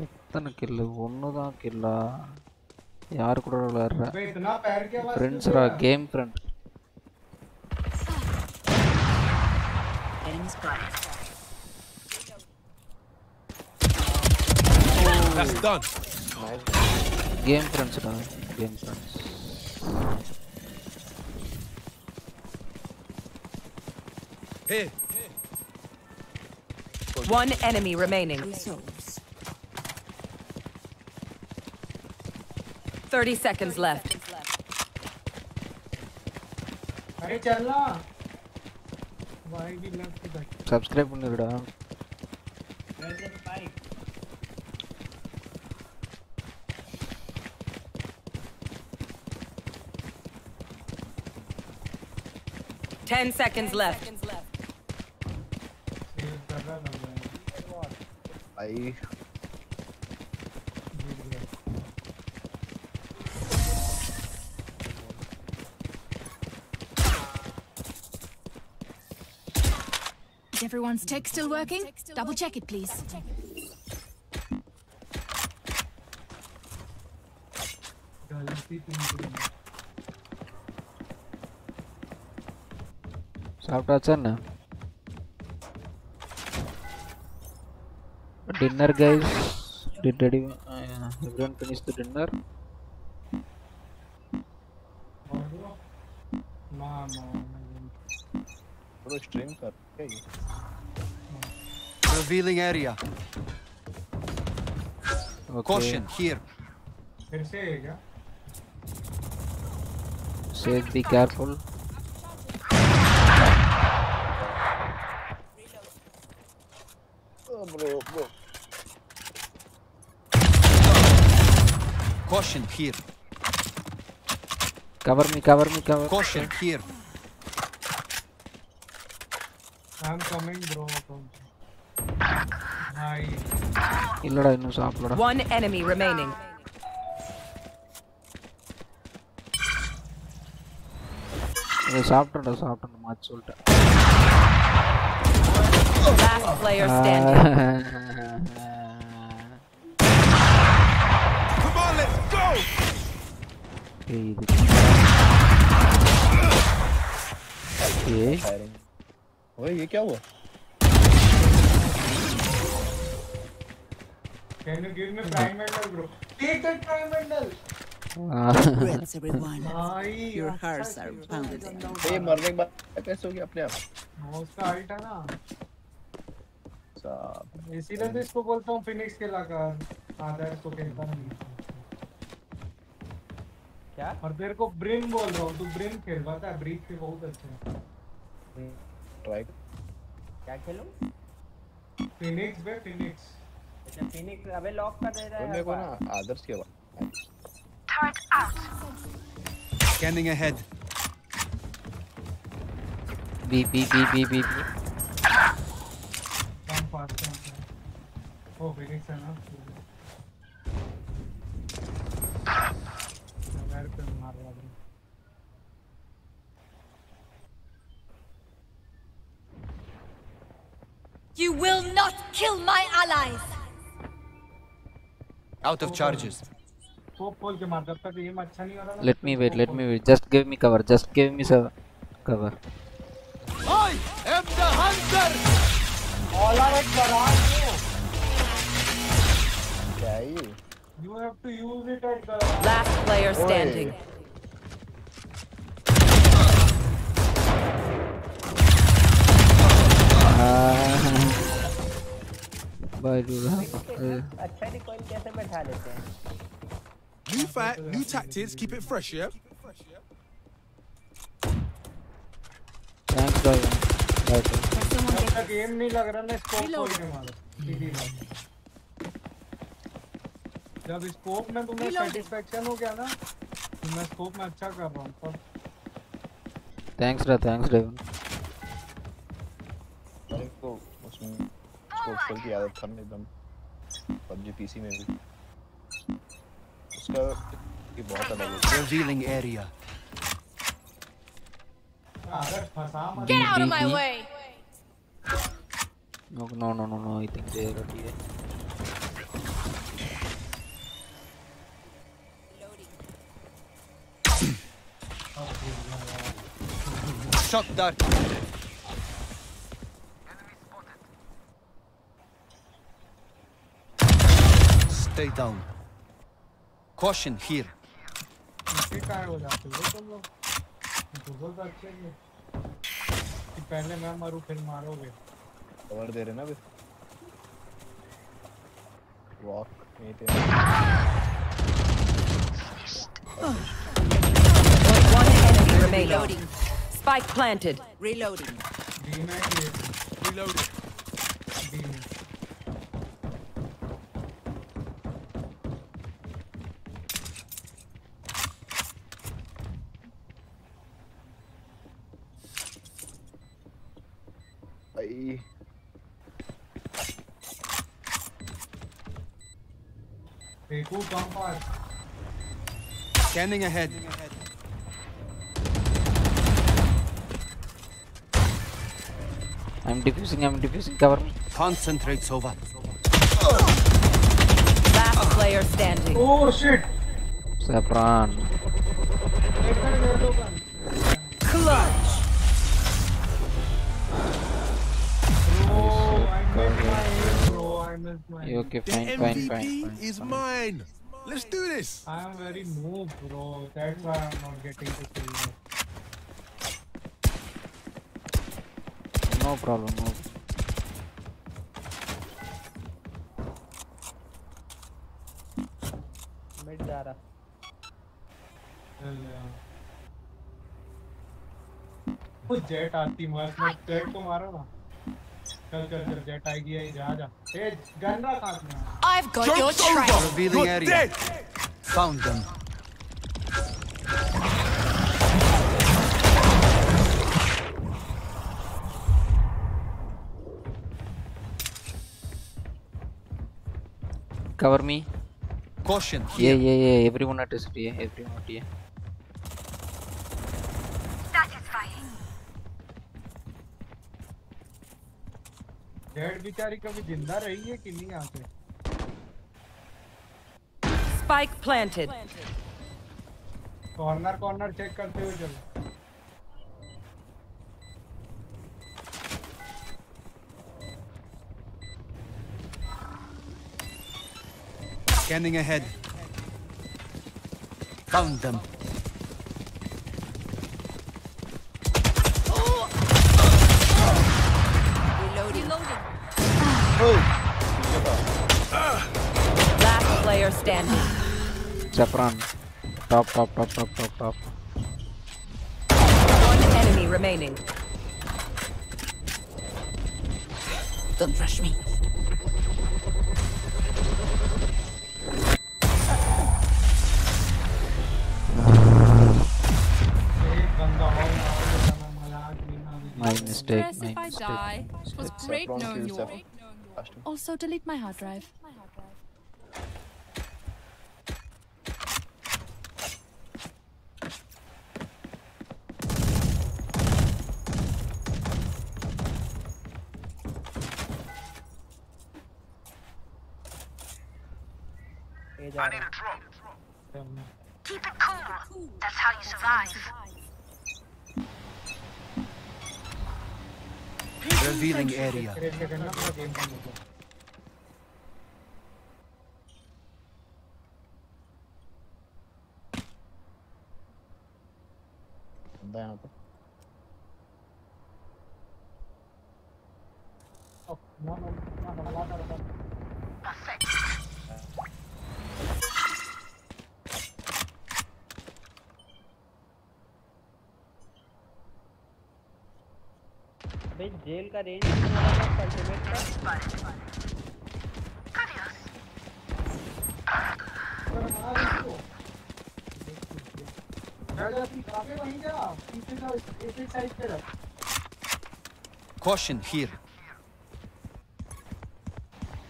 எத்தனை கில்லு ஒன்று தான் கில்லா யார் கூட விளையாடுற ஃப்ரெண்ட்ஸ்ரா game friend That's done. Nice. Game ஃப்ரெண்ட்ஸ்டா Hey. One enemy remaining. 30 seconds left. Hey, Challa. Why we left? Subscribe பண்ணிருடா. Ten seconds left. Is everyone's tech still working? Double check it, please. After Achan. Dinner guys. Did everyone, uh, everyone finish the dinner? Revealing area. Okay. Caution here. Say be careful. Caution here. cover me cover me cover Caution here. I'm coming bro भाई இல்லடா இன்னும் சாப்பிடலடா One enemy remaining. இதை சாப்பிட்டேன்டா சாப்பிட்டேன் மாற்றி சொல்லிட்டேன் Last player standing. Okay. Okay. ओए ये क्या हुआ? Can you give me prime medal, bro? Take that prime medal. Congrats, everyone. Your hearts are pounded. ये मरने के बाद कैसे हो गया अपने आप? उसका हाइट है ना. साहब. इसीलिए तो इसको बोलता हूँ फिनिक्स के लाकर. आधा इसको खेलता नहीं. क्या? और तेरे को ब्रिम बोल रहा हूँ तू ब्रिम खेल पता है ब्रीथ के बहुत अच्छे हैं। ट्राई क्या खेलूं? फिनिक्स बे फिनिक्स अच्छा फिनिक्स अबे लॉक कर दे रहा है मेरे को ना आदर्श के बाद Turret out. Scanning ahead. B B B B B B come fast है ओ फिनिक्स है ना? पे मार रहा है You will not kill my allies! Out of charges. Scope खोल के मार जब तक एम अच्छा नहीं हो रहा ना let me wait let me wait just give me cover just give me some cover I am the hunter! All are एक बराबर हो क्या You have to use it at the... Last player standing. Oy. New fight, new tactics, keep it fresh, yeah? Thanks, Dolan. Thanks. जब scope मारो में तुम्हें satisfaction हो गया ना तो मैं स्कोप में अच्छा कर रहा हूँ तब thanks रा thanks Devon मेरे को उसमें स्कोप खोल की आदत था ना एकदम पबजी पीसी में भी। उसका ये बहुत अलग है। Revealing area. अगर फंसा Get out of my way! no no no no no I think they are here Shock dart. Stay down. Caution here. Retire हो जाते हो तुम लोग गूगल पर अच्छे हैं कि पहले मैं मारूं फिर मारोगे कवर दे रहे ना अभी वॉक नहीं थे One enemy remaining. Spike planted. Reloading. Reloading. Bye. Scanning ahead. Scanning ahead. I'm defusing, I'm defusing, cover me. Concentrate, Sova. Last player standing. Oh shit! Saffron. Clutch! Oh, I missed my aim, bro. I missed my aim. Okay, fine, the fine, MVP fine, fine. is mine! Let's do this! I am very moved, bro. That's why I'm not getting to No problem. No. Mid जा रहा वो jet आती मस्त मस्त jet को मारो ना चल चल चल जेट आएगी आई जा जा ए गन रहा हाथ में I've got Jump your trail. Revealing area. Found them. Cover me. Caution Yeah, here. yeah, yeah. Everyone at us here. Everyone at here. Satisfying. Jett बेचारी कभी ज़िंदा रही है कि नहीं यहाँ पे Spike planted. Corner corner check करते हुए चलो Scanning ahead. Found them. Reloading. Last player standing. Saffron. Top, top, top, top, top, top. One enemy remaining. Don't rush me. mistake. If if I mistake. die. It was great knowing you. Also, delete my hard drive. I need a drone. Um, Keep it cool. That's how you survive. Revealing area. भाई jail का range कितना है ultimate का आगे वहीं जा पीछे का एक एक साइड पे रख Caution here.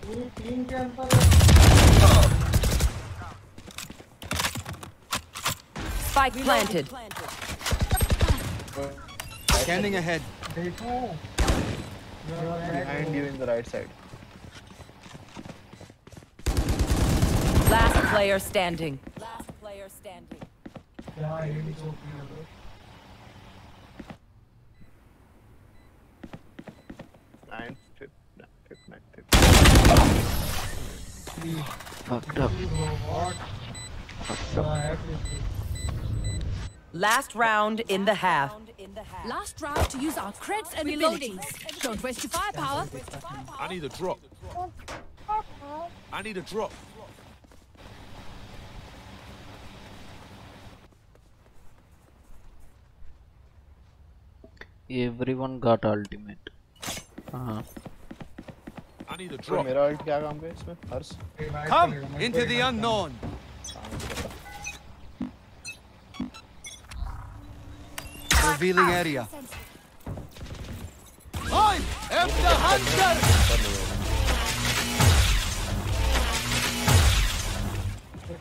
पूरी टीम के अंदर Spike planted. Scanning ahead. Behind you in the right side. Last player standing. Last player standing. Fucked up. Fucked up. Last round in the half Last round to use our creds and abilities. Don't waste your firepower. I need a drop. I need a drop. Everyone got ultimate. हाँ I need a तो drop. मेरा alt क्या काम है इसमें हर्ष Come into the unknown. Revealing area.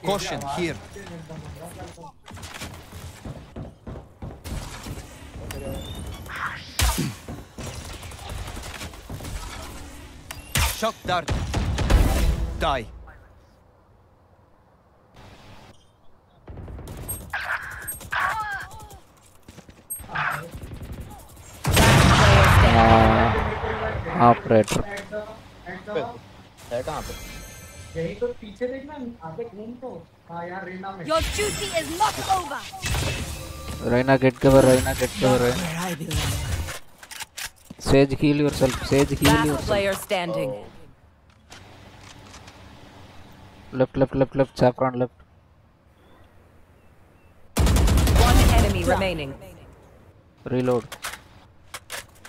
Caution here. Shock dart. Die. Operator कहाँ पे यही तो पीछे देखना आगे घूम तो। हाँ यार रेना में। Your duty is not over Reyna get cover Reyna get cover Reyna Sage heal yourself Sage heal yourself left left left left चापरान left One enemy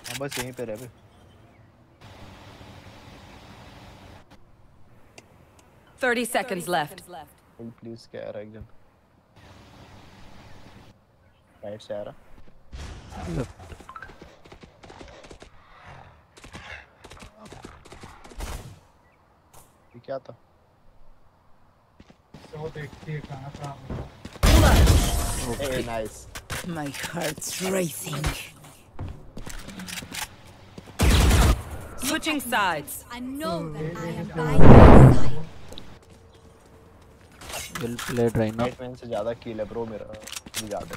हाँ, बस यहीं पे रह भाई 30 seconds left. प्लीज क्या आ रहा है एकदम राइट से आ रहा Left. ये क्या था तो देखिए कहाँ था a nice My heart's racing. Switching sides. I know that I am by your side. Well played right now Batman से ज़्यादा किल है ब्रो मेरा ज़्यादा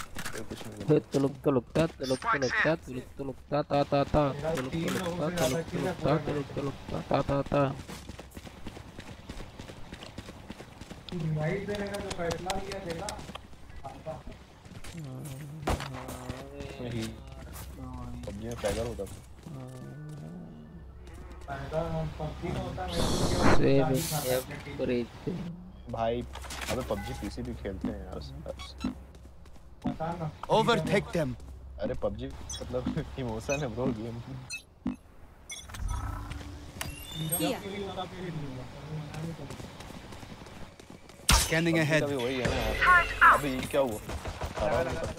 कुछ नहीं तो लुक तो लगता तो लुक तो लगता तो लुक तो लगता ता ता ता तो लुक तो लगता तो लुक तो लगता तो लुक तो लगता ता ता ता वाइट देने का जो फैसला लिया देगा पबजी में पैगर होता। पैगर पबजी में होता है सेव सेव पर एक भाई अबे पबजी पीसी भी खेलते हैं यार ना Overtake अरे पबजी मतलब *laughs* इमोशन है ब्रो गेम. Scanning ahead. अभी वही है ना यार अबे क्या हुआ खराब नहीं था।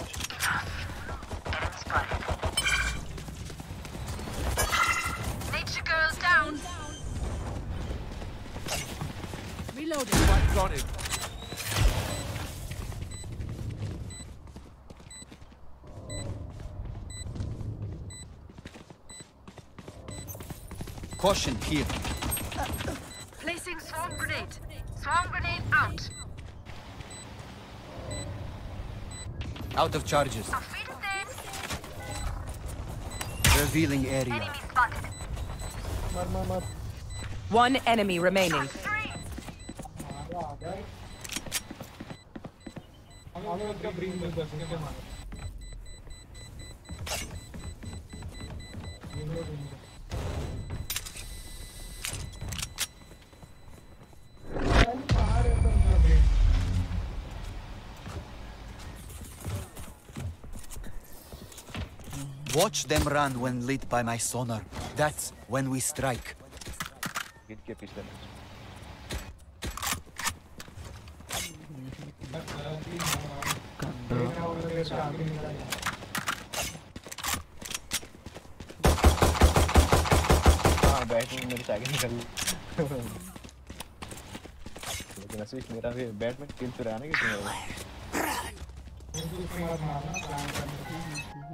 Nature girls down. Reloading. Got it. Caution here. Placing swarm grenade. Swarm grenade out. Out of charges. Revealing area. Enemy spotted. One enemy remaining. Three. हम आगे उसका ब्रिंग में बस के मारे Watch them run when lit by my sonar. That's when we strike. लेकिन असली मेरा भी बैटमैन किल तो रहा ना कि तुम्हें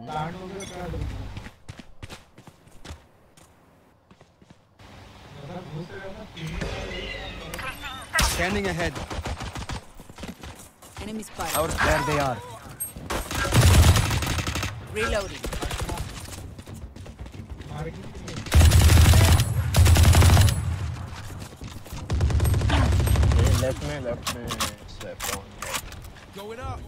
प्लांट गया क्या करूँ? Scanning ahead. Enemies by. Out there they are. Reloading. Left me, left me, left on. Going up.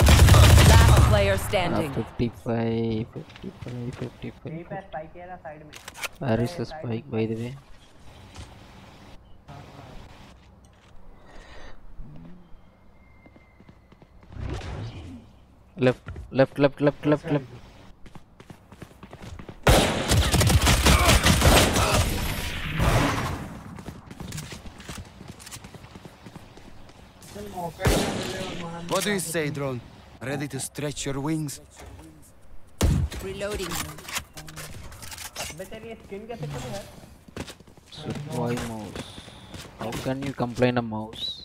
Last player standing. 55, 55, 55. Where is the spike, by the way? Left, left, left, left, left, left. What do you say, drone? Ready to stretch your wings? Reloading. So, why mouse? How can you complain a mouse?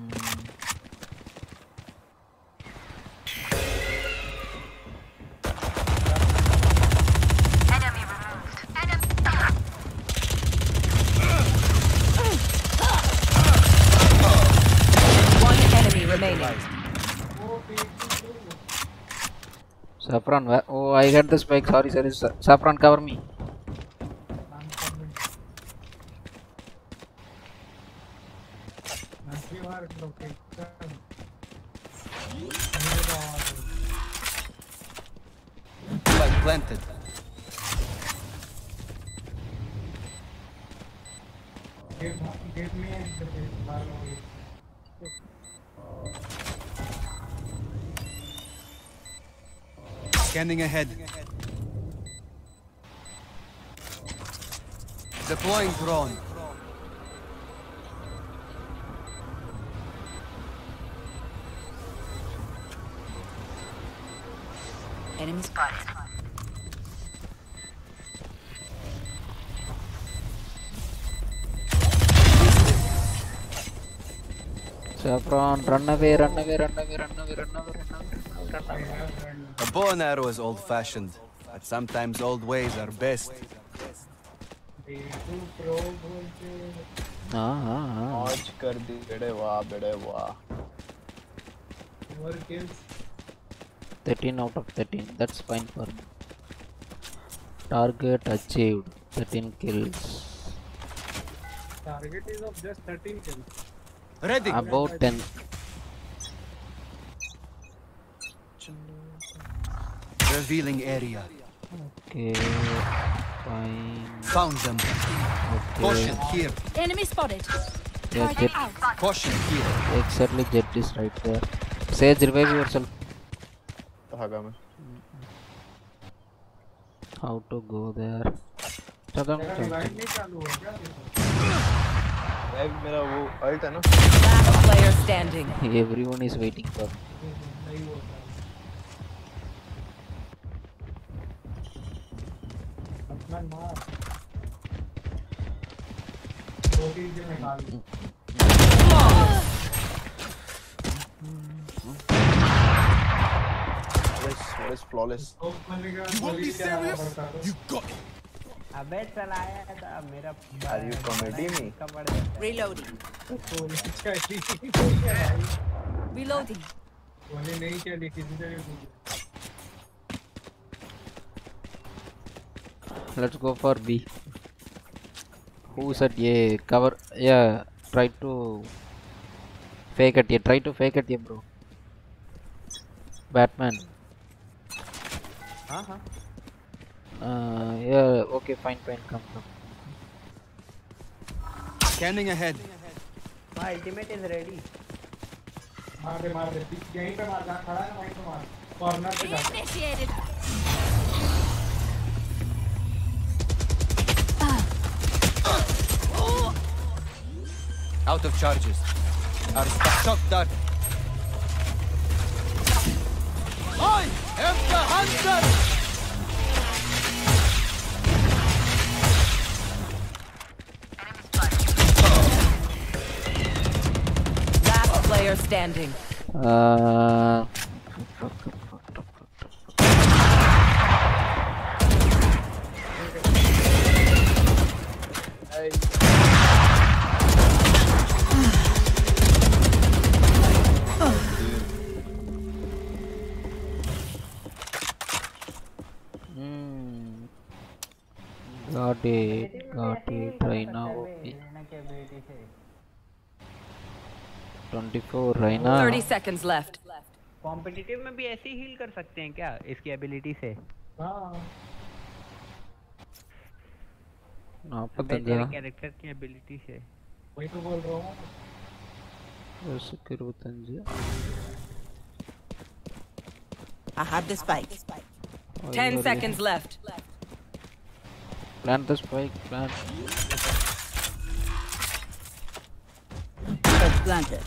Saffron, where? Oh, I got the spike. Sorry, sorry. Saffron, cover me. Spike planted. Give, give me Scanning ahead. Deploying drone. Enemy spotted. Saffron, run away, run away, run away, run away, run away, run away, run away, run away. A bow and arrow is old-fashioned, but sometimes old ways are best. हाँ हाँ हाँ मौज कर दी बेड़े वाह बेड़े वाह Four kills. 13 out of 13. That's fine for me. Target achieved. 13 kills. Target is of just 13 kills. Ready. About 10. Revealing area. Okay. Fine. Found them. Okay. Caution here. Enemy spotted. Yeah, Jett. Caution here. Exactly, Jett is right there. Sage, revive yourself. How to go there? Chagam, chagam. मेरा वो player standing. Everyone is waiting for. मन मार दो तीन दिन निकाल What is flawless? You won't be serious. You got it. अबे चलाया था मेरा Are you comedy me? Reloading. Reloading. नहीं चली किसी तरह Let's go for B. Who said yeah? Cover. Yeah. Try to fake it. Yeah. Try to fake it, yeah, bro. Batman. हाँ हाँ Uh, yeah. Okay. Fine. Fine. Come. Come. Scanning ahead. My ultimate is ready. मार दे मार दे यहीं पे मार जहाँ खड़ा है वहीं पे मार कॉर्नर पे जा Out of charges. Our shock dart. I am the hunter! Last player standing. Uh. Got it. Got it. Now. Okay. लेना की ability से 24 right now. 30 seconds left. Competitive में भी ऐसे ही हील कर सकते हैं क्या इसकी एबिलिटी से हाँ अबे तेरे जा कैरेक्टर की एबिलिटी से वही तो बोल रहा हूँ वैसे करो तंजे I have the spike. 10 seconds left. Plant the spike, plant. Spike planted.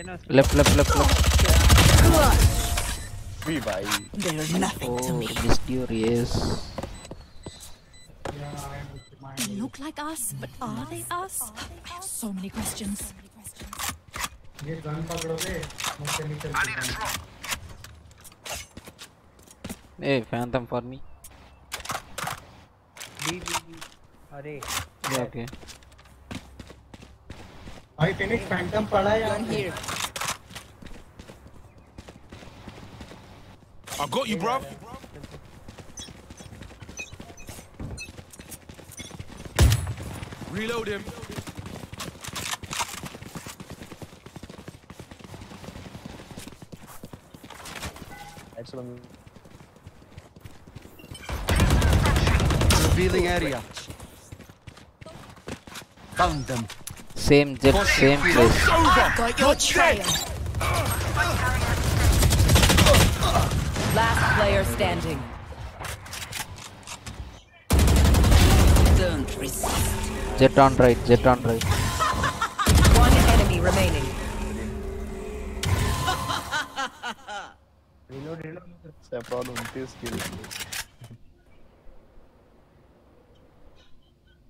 Left left left left भी भाई They're nothing to Oh, me. missed your yes. look like us, but are they us? I have so many questions. ये gun पकड़ोगे मुझसे निकल Hey, Phantom for me. B B B अरे Yeah, okay. भाई Phoenix Phantom पड़ा है यार here. I got you, bruv. Reload him. Excellent. Revealing area. Found them. Same Jett, same place. Got your trail. Last player standing. Don't resist. Jett on right, Jett on right. One enemy remaining. reload reload Saffron 29 kills.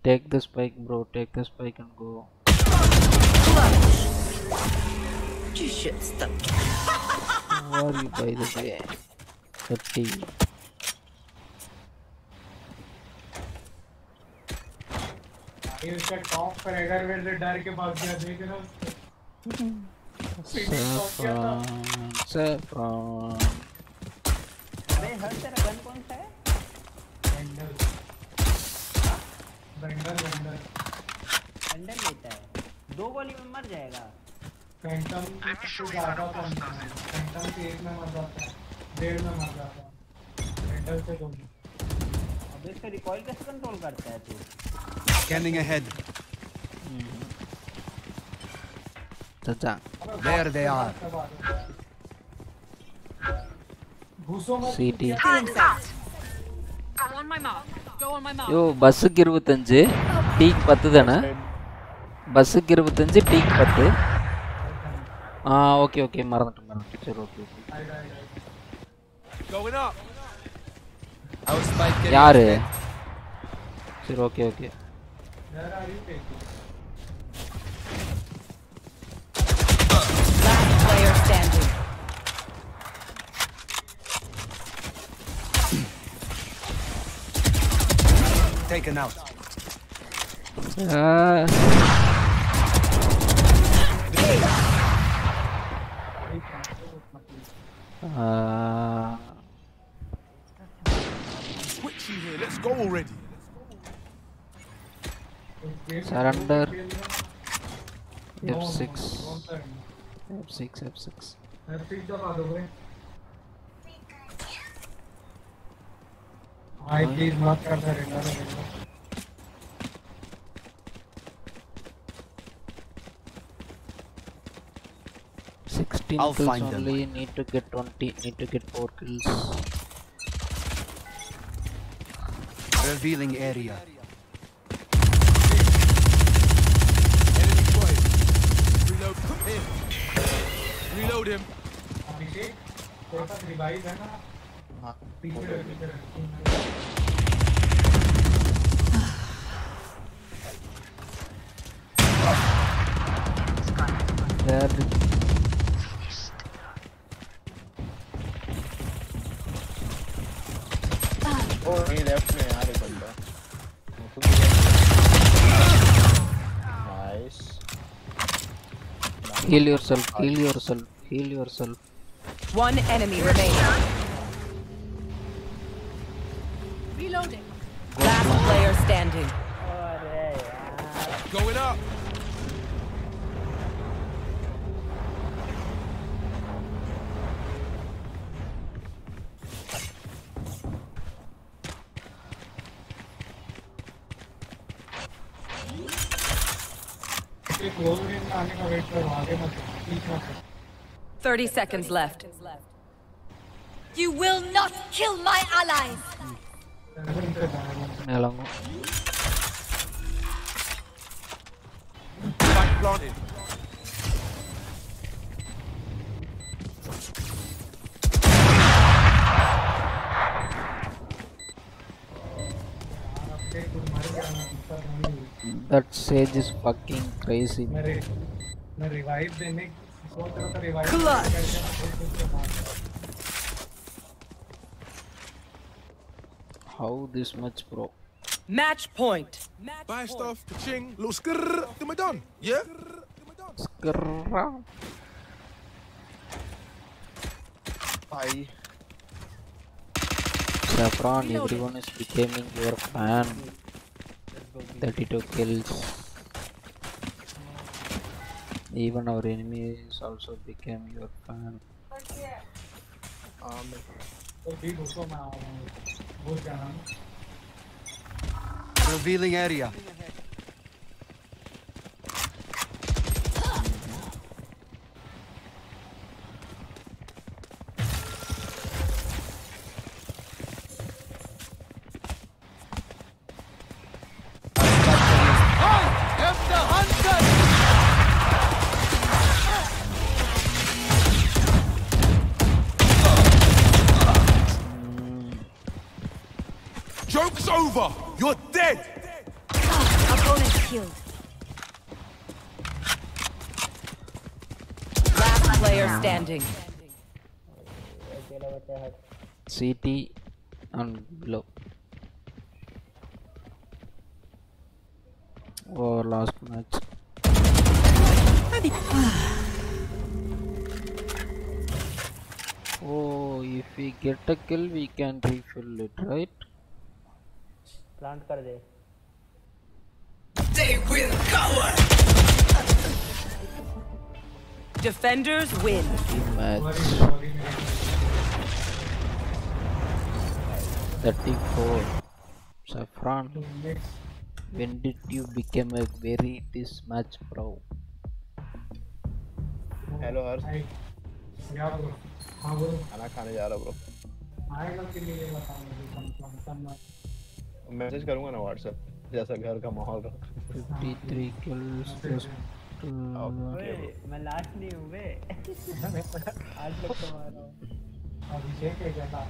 Take the spike, bro. Take the spike and go. You should stop. Who are you, by the way? 30. ये उसका top पर अगर मेरे डर के भाग गया देख रहा Saffron, saffron. अरे हर तेरा गन कौन सा है वेंडर वेंडर वेंडर अंडर लेता है दो गोली में मर जाएगा फैंटम से ज्यादा कम है फैंटम से एक में मर जाता है डेढ़ में मर जाता है वेंडर से दो अब इसका रिकॉइल कैसे कंट्रोल करता है तू Scanning ahead. Chacha. There they are. घुसो मत CT. Go on my mark. Go on my mark. யோ பஸ்ஸுக்கு இருபத்தஞ்சு டீக்கு பத்து தானே பஸ்ஸுக்கு இருபத்தஞ்சு டீக்கு பத்து ആ ഓക്കെ ഓക്കെ മറന്നിട്ട് മറന്നിട്ട് ശരി ഓക്കെ ഓക്കെ യാര് ശരി okay okay Taken out. Uh... Hey. Switchy here. Let's go already. Surrender. F6. F6. F6. F6. I please not कर रहा 15 I'll kills find only. Them. Need to get 20. Need to get 4 kills. Revealing area. Reload. him. Reload him. Dead. Heal yourself. Heal yourself. Heal yourself. One enemy remaining. 30 seconds left. You will not kill my allies. Tension से जाना Nelango. Spike planted. Update तुम्हारे क्या ना That sage is fucking crazy. मैं रि- मैं revive देने Clutch. How this much, bro? Match point. Match Buy stuff, Ching. Look, skrrr, then done. Yeah? Skrrr. Bye. Saffron, everyone is becoming your fan. 32 kills. Even our enemies also became your fan. Revealing area. CT and below our oh, last match. Oh if we get a kill we can refill it right? Plant kar de they will cover. Defenders win. Match. 34. Saffron, when did you become a very this match pro? Hello हर्ष क्या bro हाँ bro खाना खाने जा रहा bro आएगा कि नहीं ये बता मुझे कंफर्म करना मैसेज करूंगा ना व्हाट्सएप जैसा घर का माहौल रहा 53 kills plus two. ओए मैं लास्ट नहीं हूँ बे आज लोग कमा रहा हूँ अभिषेक है क्या था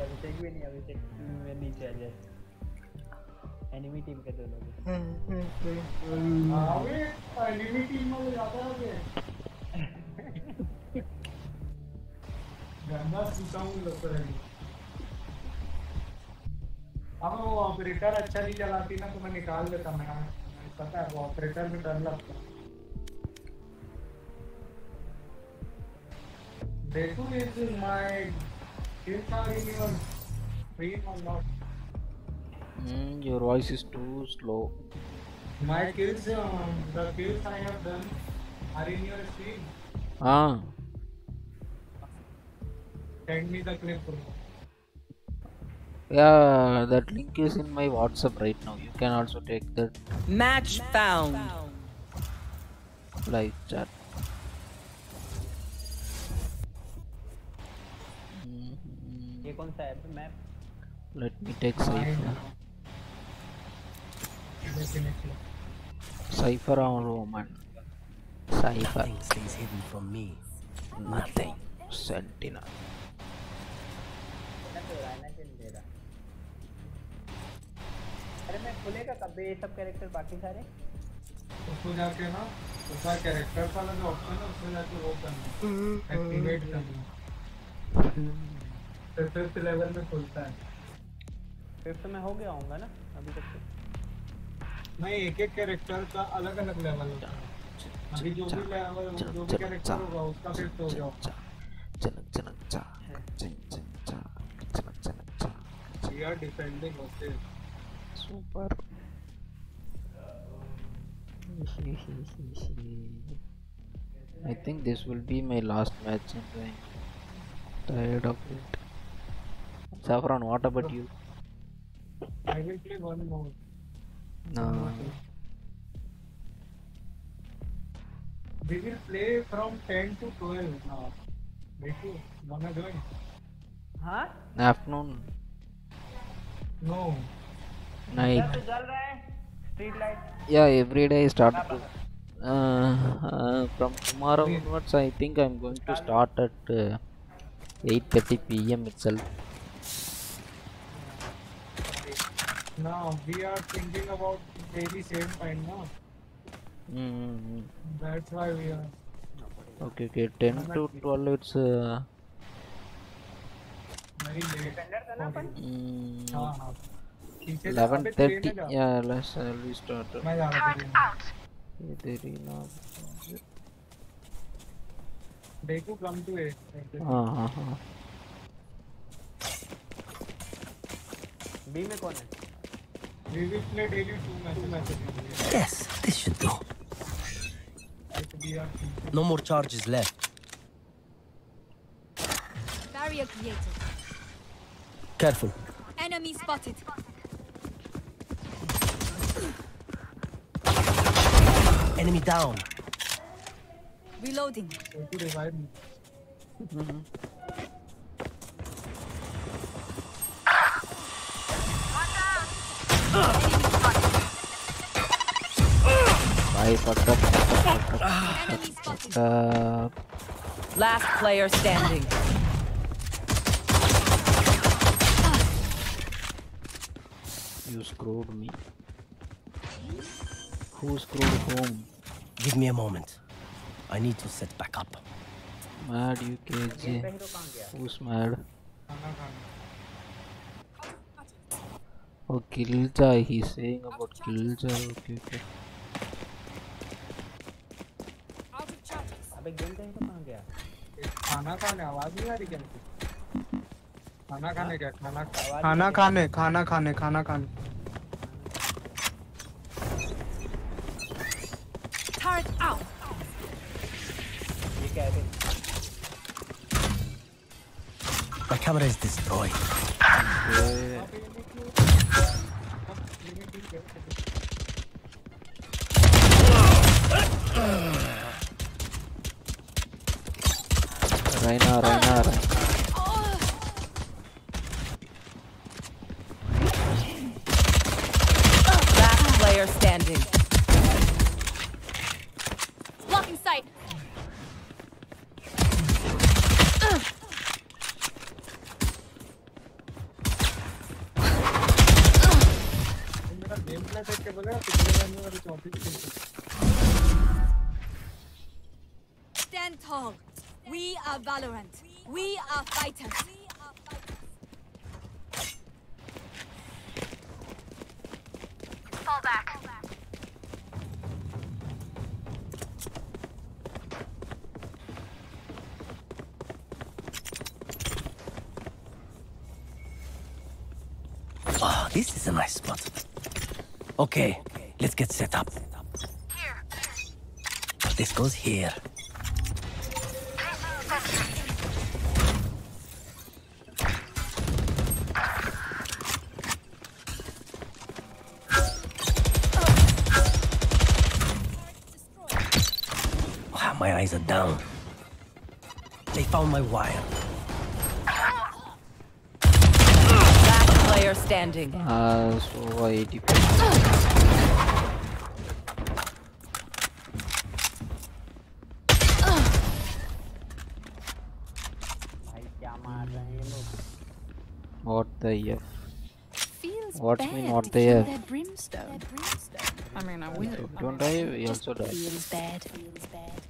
अभिषेक भी नहीं अभिषेक मैं नीचे आ जाए। एनिमी टीम के दोनों हाँ एनिमी टीम में। जाता है के गंदा सूखा हूँ लोग रही अब वो ऑपरेटर अच्छा नहीं चलाती ना तो मैं निकाल देता मैं। पता है वो ऑपरेटर में डर लगता देखो is my you your or not? Mm, your voice is too slow. My kills, um, uh, the kills I have done are in your stream. Ah. Send me the clip. Yeah, that link is in my WhatsApp right now. You can also take that. Match, found. found. Live chat. ये कौन सा है map take Cypher. Definitely. Cypher or Roman? Cypher. Nothing stays hidden from me. Nothing. Sentinel. अरे मैं खुलेगा कब ये सब कैरेक्टर बाकी सारे उसको जाके ना उसका कैरेक्टर वाला जो ऑप्शन है उसमें जाके वो करना एक्टिवेट करना फिर फिफ्थ लेवल में खुलता है फिफ्थ में हो गया होगा ना अभी तक तो नहीं एक एक कैरेक्टर का अलग अलग लेवल होता है अभी जो भी लेवल जो भी कैरेक्टर होगा उसका फिफ्थ हो गया Chana chana cha. Chin chin cha. Chana chana cha. We are defending okay Super. I think this will be my last match. I'm going tired of it. Saffron, what about you? I will play one more. No. We will play from 10 to 12 now. Bichu, wanna join? Huh? Afternoon. No. Night. Street light. Yeah, every day start. Uh, uh, from tomorrow onwards, I think I'm going to start at uh, 8:30 p.m. itself. Now we are thinking about daily same time, no? Mm-hmm. That's why we are. Okay, okay. 10 to 12, it's. Uh, Very late. mm, हाँ हाँ पीछे से अबे 11:30. train है जा। Yeah, let's uh, restart. मैं जा रहा हूँ ये तेरी ना देखो come to it हाँ हाँ हाँ बी में कौन है we will play daily two matches matches Yes, this should do. No more charges left. Barrier created. Careful. Enemy spotted. Enemy down. Reloading. to revive I fucked up. Last player standing. You screwed me. Who screwed whom? Give me a moment. I need to set back up. Mad UKG. Who's mad? Oh, Killjoy. He's saying about Killjoy. Okay, okay. अबे game कहीं तो कहाँ गया? खाना खाने आवाज़ नहीं आ रही क्या खाना खाने क्या खाना खाना खाने खाना खाने खाना खाने। Turret out. ये क्या है? My camera is destroyed. Rainara, Rainara. Okay, let's get set up. Here. This goes here. Ah, my eyes are down. They found my wire. Last player standing. uh so लोग what the f What's bad mean what to they kill have? that brimstone. I mean, I will. Don't die we also die Feels bad. Feels bad.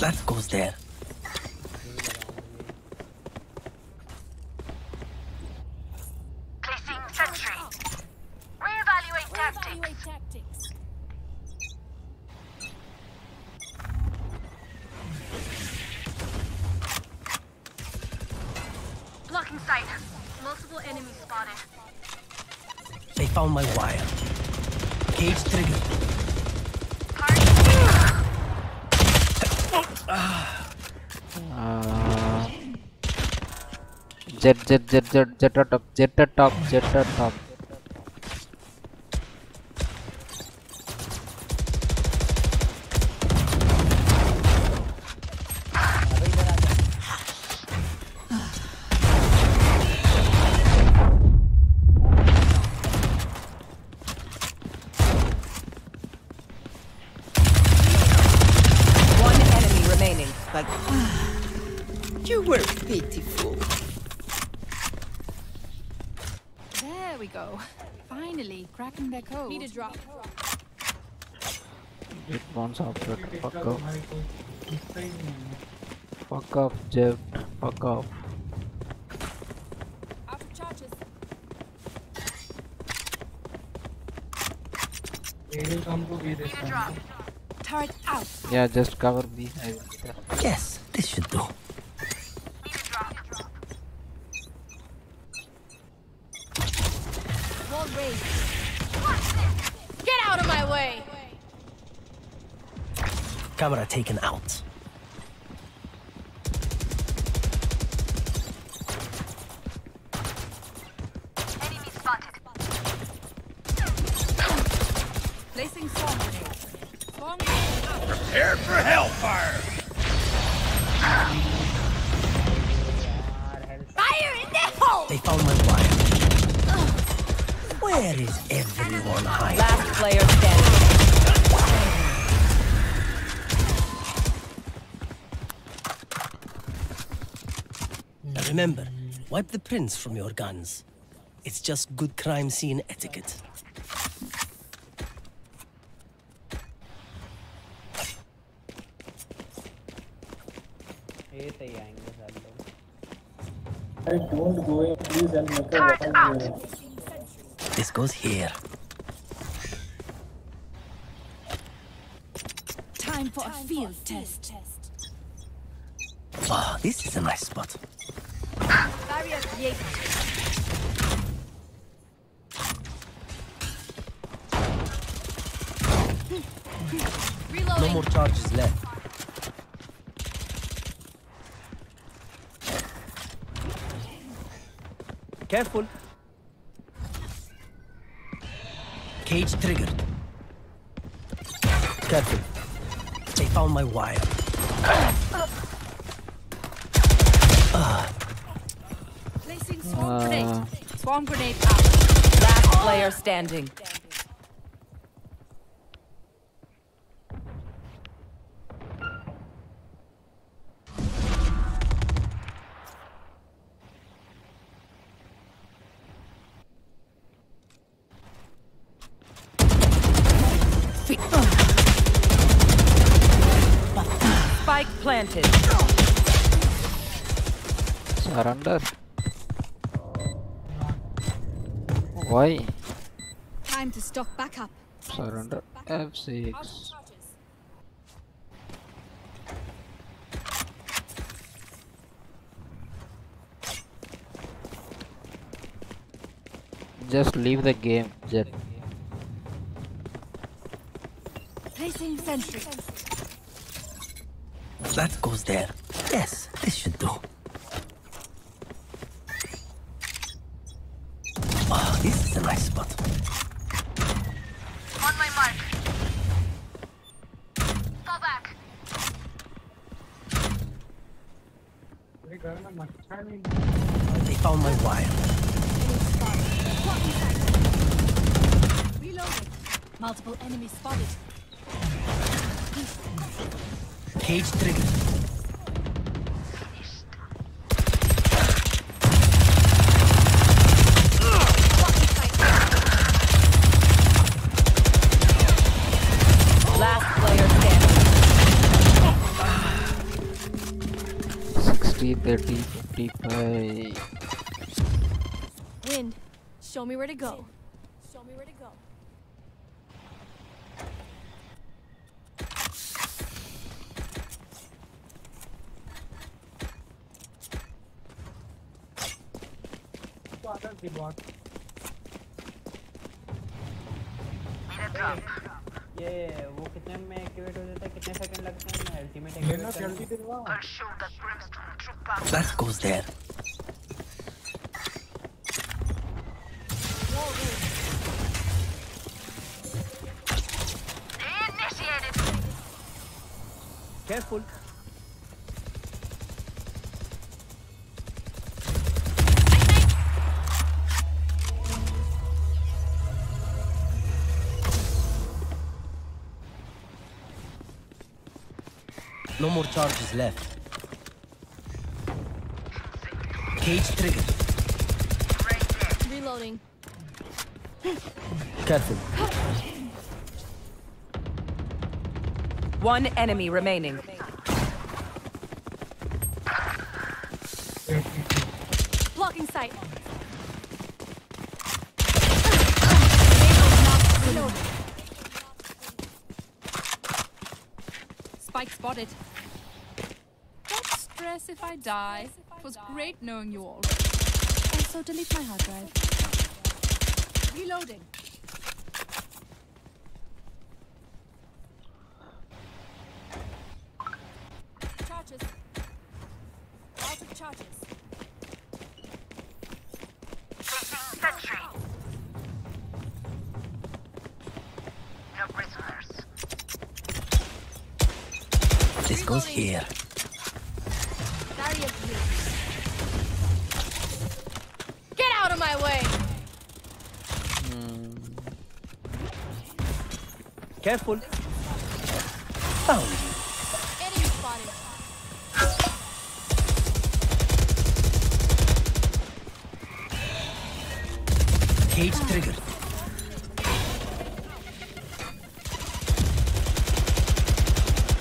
That goes there. Placing sentry. Reevaluate tactics. Evaluate tactics. Blocking sight. Multiple enemies spotted. They found my wire. Cage trigger. uh, Jett Jett Jett Jett Jett top Jett top Jett top One enemy remaining. *sighs* Like, go. *laughs* Finally, cracking their code. Need a drop. It wants after fuck off. Fuck off, Jeff. Fuck off. Out charges. They will come to be this time. Turret out. Yeah, just cover B. I will be there. Yes, this should do. Camera taken out. Wipe the prints from your guns. It's just good crime scene etiquette. I don't go in, please help me. This goes here. Time for a field test. Wow, this is a nice spot. Barrier created. No more charges left. Careful. Standing. Surrender. F6. Just leave the game, Jett. Placing sentry. That goes there. Yes, this should do. Ah, this is a nice spot. On my mark. Fall back. They found my wire. Reloading. Multiple enemies spotted. Cage triggered. 30, 55. Wind. Show me where to go. Show me where to go. ये वो कितने में activate हो जाता है कितने second लगते हैं अल्टीमेट एक्टिवेट करने में I'll show that brimstone trooper. That goes there. Initiated. Careful. No more charges left. Cage triggered. Reloading. Careful. One enemy remaining. Blocking sight. Spike spotted. Don't stress if I die. It was great knowing you all. Also, delete my hard drive. Reloading. Careful. Found you. Cage triggered.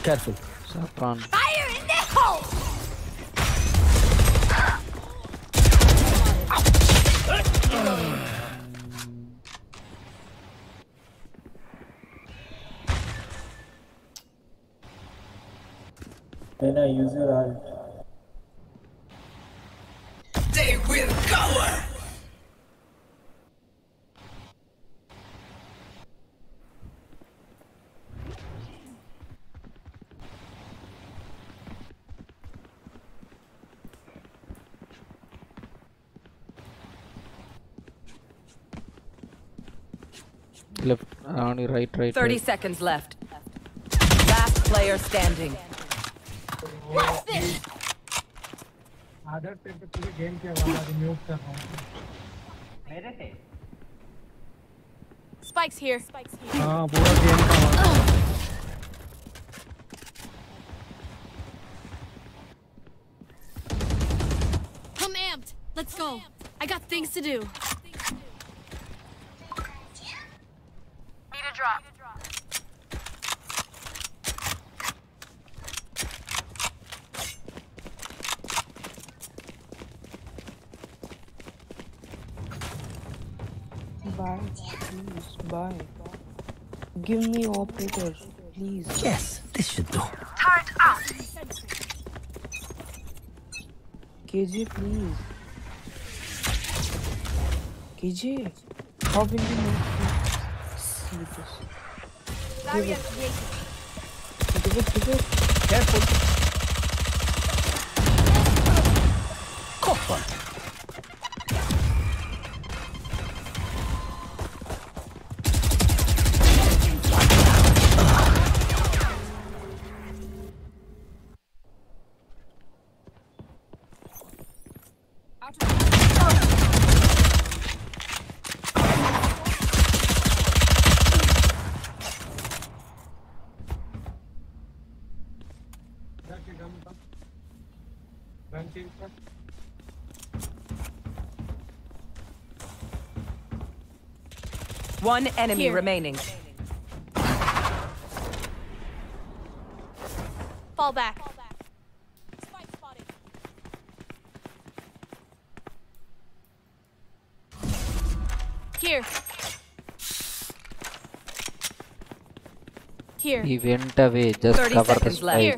Careful. Saffron. Fire in the hole! Then I use your ult. They will cover. Left, only right, right. 30 right. seconds left. Last player standing. What's this? आदत से तो पूरे game के आवाज mute कर रहा हूँ मेरे से Spike's here. Spike's here. हाँ पूरा गेम का आवाज I'm amped. Let's go. I got things to do. Give me operator, please. Yes, this should do. Turret out. KJ, please. KJ, how will you make me see this? Barrier it. Give it, give it. Careful. Caught One enemy Here. remaining. Fall back. Spike spotted. Here. Here. He went away. Just 30 cover the seconds spike. Here.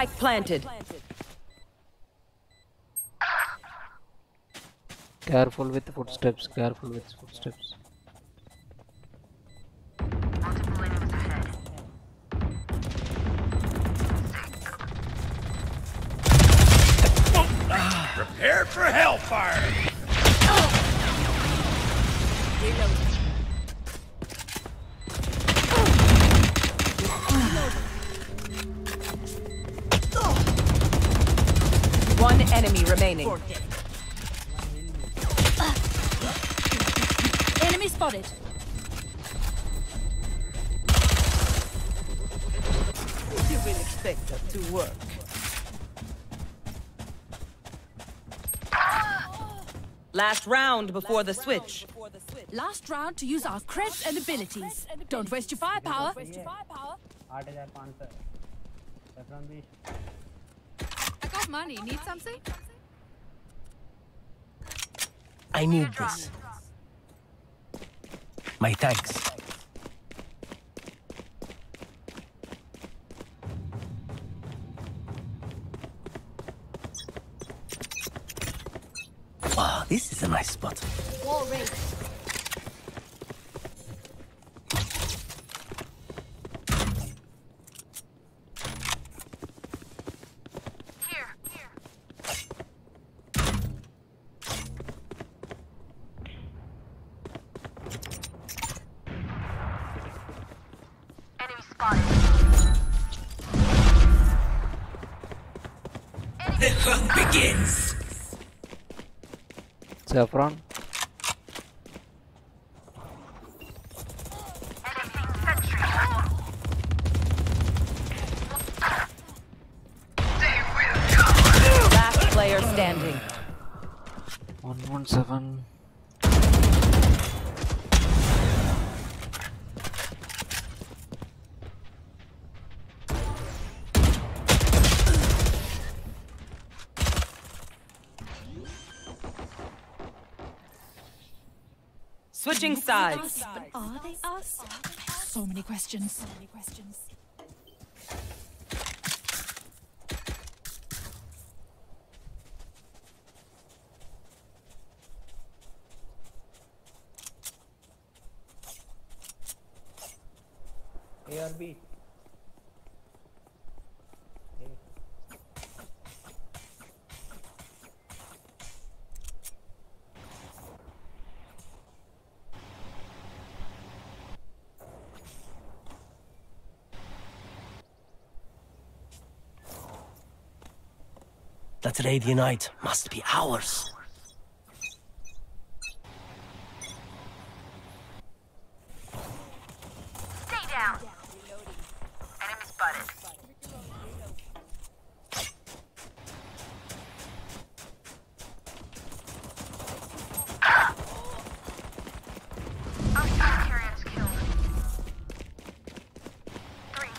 Spike planted. Careful with footsteps. Careful with footsteps. round before the switch. Last round to use our creds and abilities. Don't waste your firepower. I got money. Need something? I need this. My thanks. This is a nice spot. Wall raised. Here, here. Enemy spotted. The hunt begins. Saffron. Last player standing. One one seven. Switching sides. But are they us? So many questions. So many questions. A और B That Radianite must be ours. Stay down. Enemy spotted. Our spy carrier is killed. Three.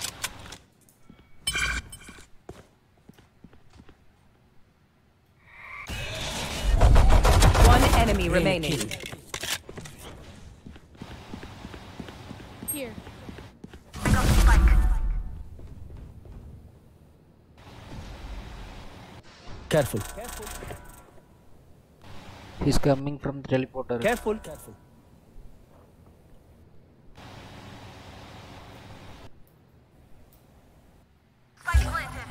One enemy remaining. Here. I got the spike. Careful. He's coming from the teleporter. Careful. Careful. Spike planted.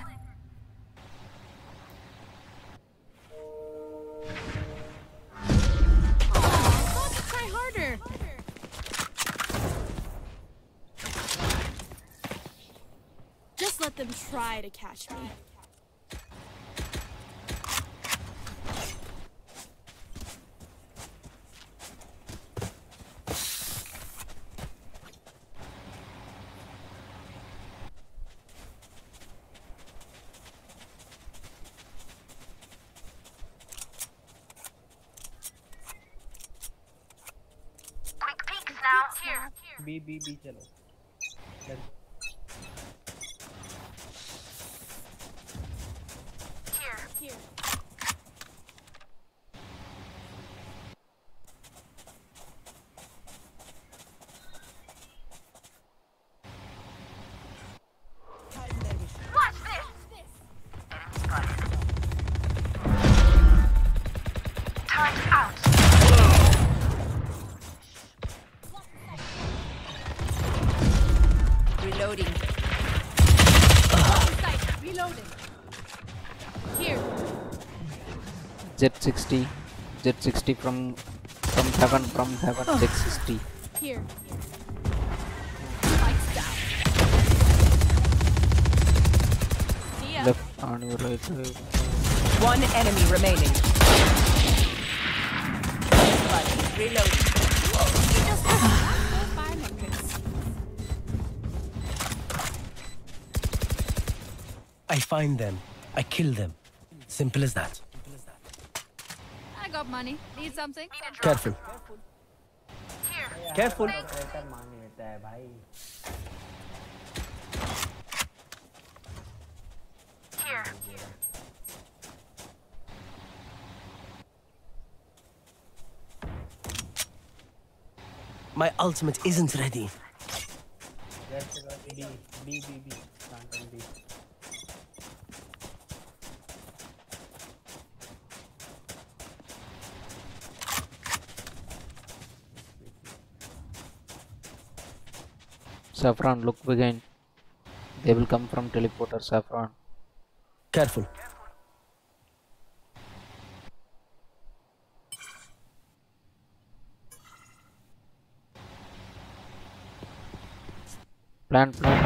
Try harder. Just let them try to catch me. B चलो। Reloading. Here. Jett 60. Z60 from from heaven from heaven. Jett 60. Here. Left on your right. right. One enemy remaining. Reloading. I find them. I kill them. Simple as that. I got money. Need something? Careful. Careful. My ultimate isn't ready. B, B, B, B. Saffron, look behind. They will come from teleporter. Saffron. Careful. Plant, plant.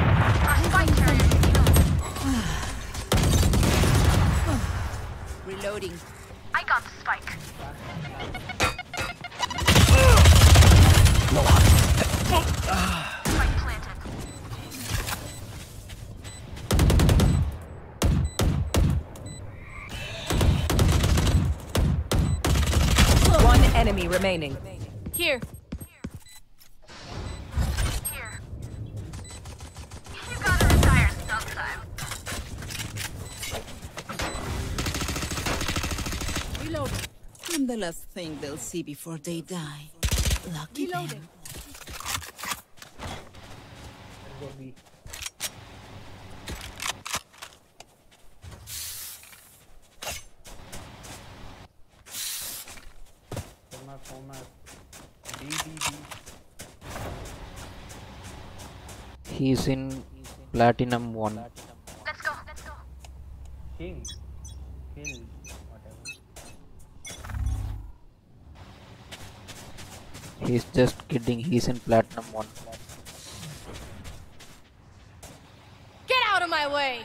Reloading. I got the spike. Spike remaining. Here. Here. You gotta retire sometime. Reloading. I'm the last thing they'll see before they die. Lucky. Reloading. go B format format B B B He's in platinum one. Let's go. Let's go. king kill whatever He's just kidding. He's in platinum one. Get out of my way.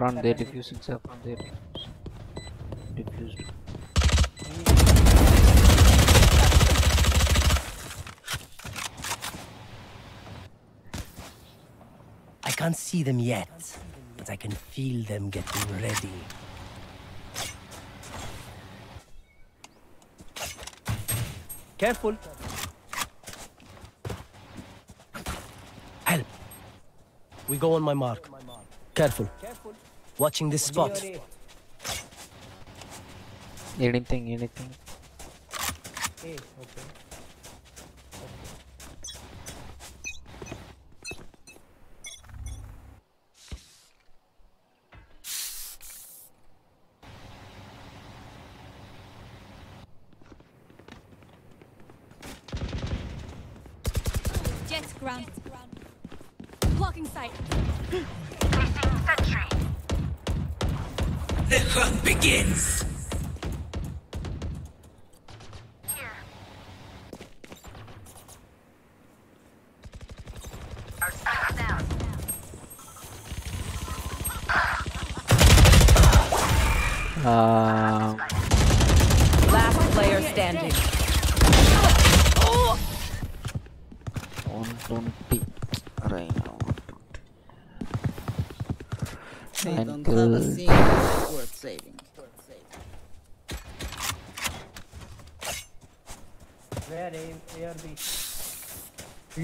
Saffron, they're defusing. Saffron, they're defusing. Defused. I can't see them yet, but I can feel them getting ready. Careful. Help. We go on my mark. Careful. Watching this spot. Anything, anything. A okay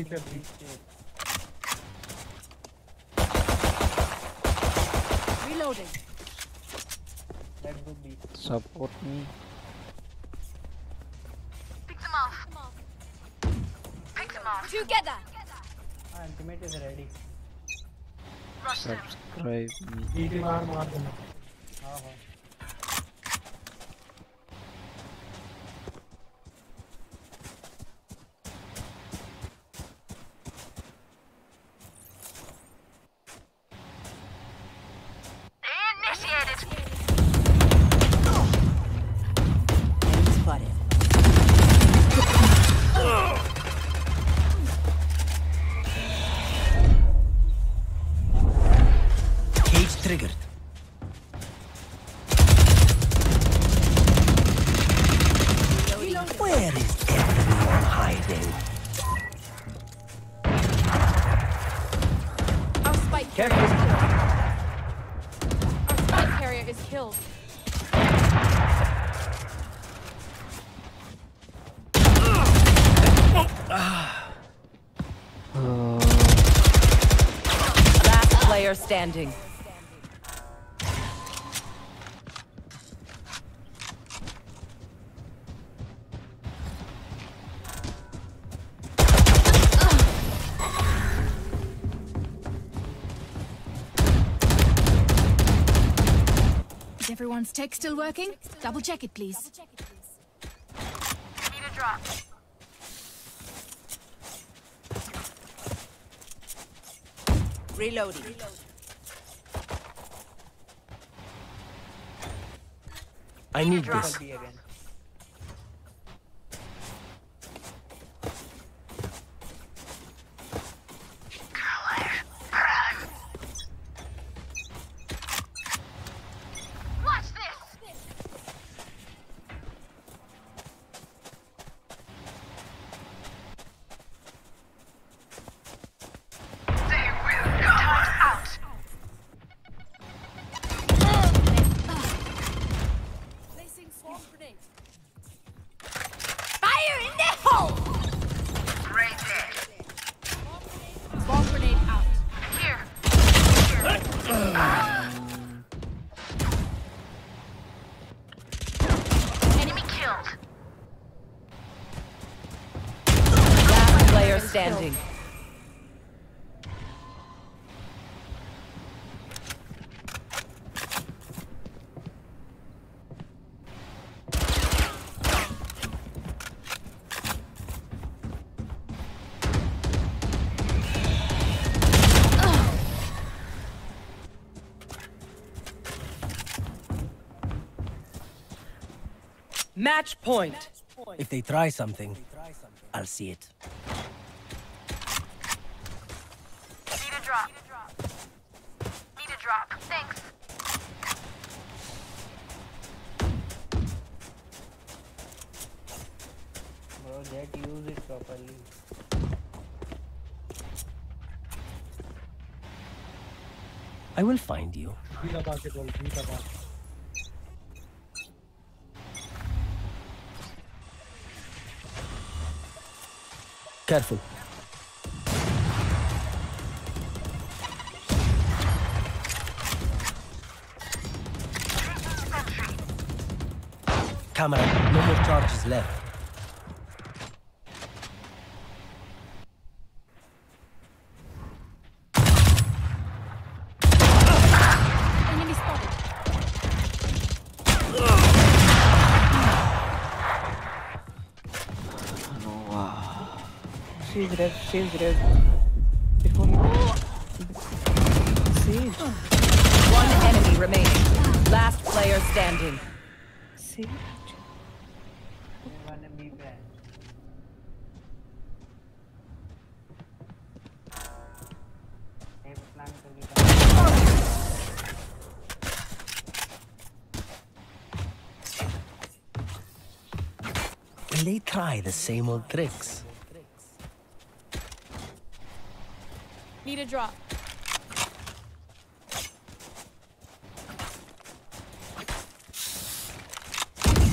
Peter, Reloading. Let's do B. Support me. Pick them off. Pick them off. Together. Ah, ultimate is ready. Subscribe me. ET मार मार देना हाँ हाँ standing. Is everyone's tech still working? Double check it, please. Need a drop. Reloading. I need this. Standing. Match point. If they try something, I'll see it. use it properly. I will find you. Careful. Camera, no more charges left. ser breve. Sim. One enemy remaining. Last player standing. Sim. They try the same old tricks. Need a drop.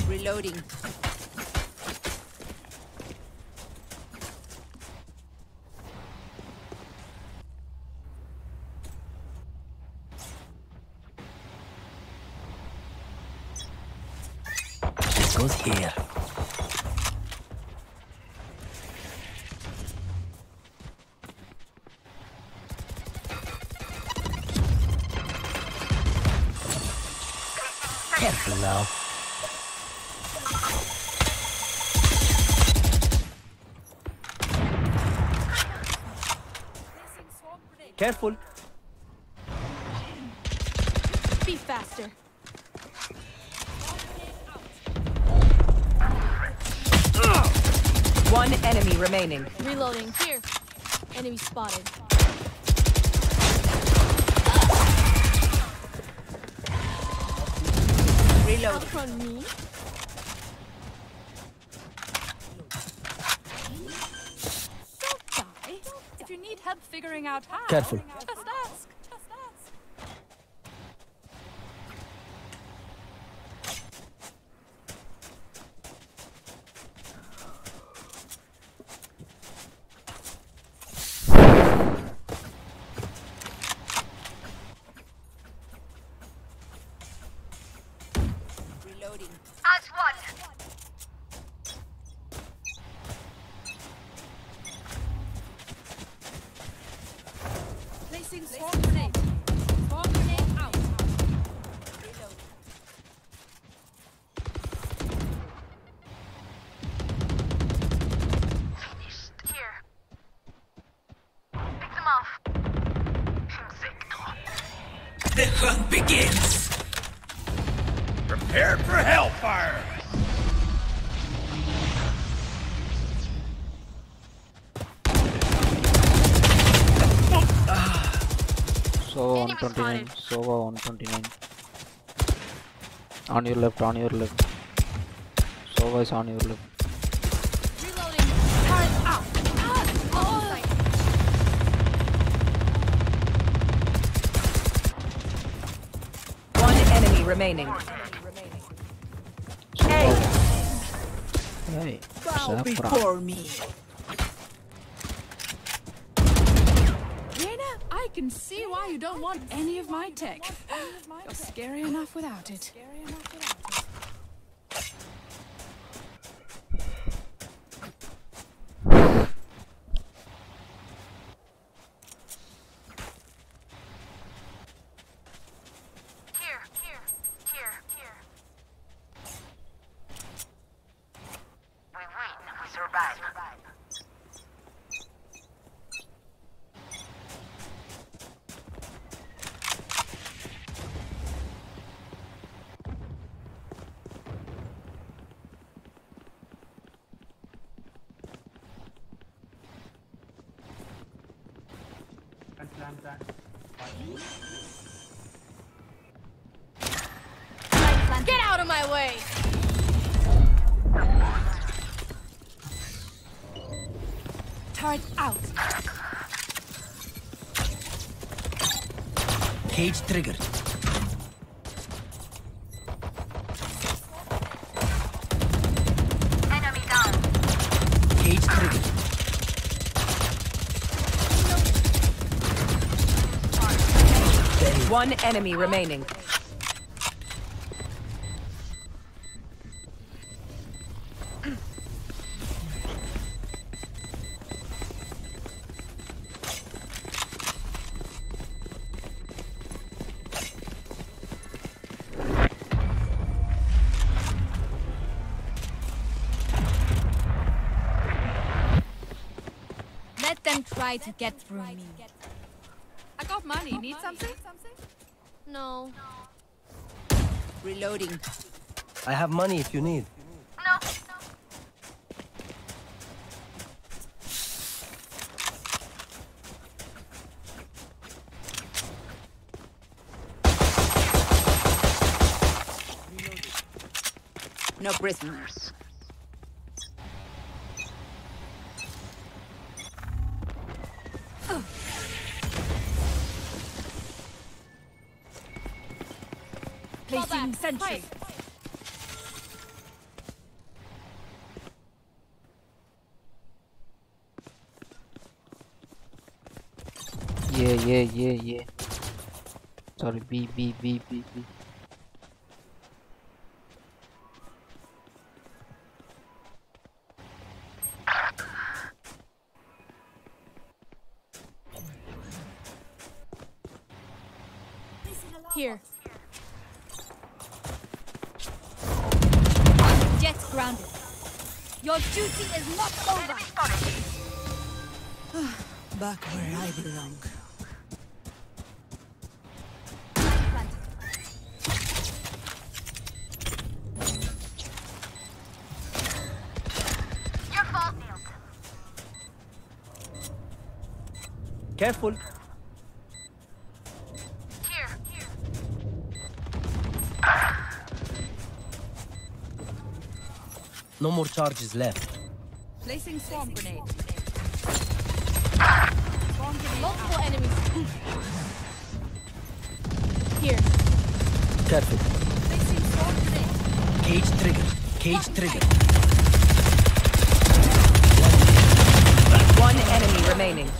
Reloading. Reloading. Here. Enemy spotted. Reload. Outrun me. Don't die. If you need help figuring out how, Careful. The hunt begins. Prepare for hellfire! Sova 129. Sova 129. On your left, on your left. Sova is on your left. Remaining. Hey. Bow before me. Reyna, I can see why you don't want any of my tech. You're scary enough without it. Cage triggered. Enemy down. Cage triggered. One enemy remaining. Try to get through me. I got money. Need something? No. Reloading. I have money if you need. No. No prisoners. Sentry. Yeah, yeah, yeah, yeah. Sorry, B, B, B, B, B. Careful. Here, here. No more charges left. Placing swarm grenade. Multiple enemies. Here. Careful. Placing swarm grenade. Cage trigger. Cage trigger. One enemy remaining.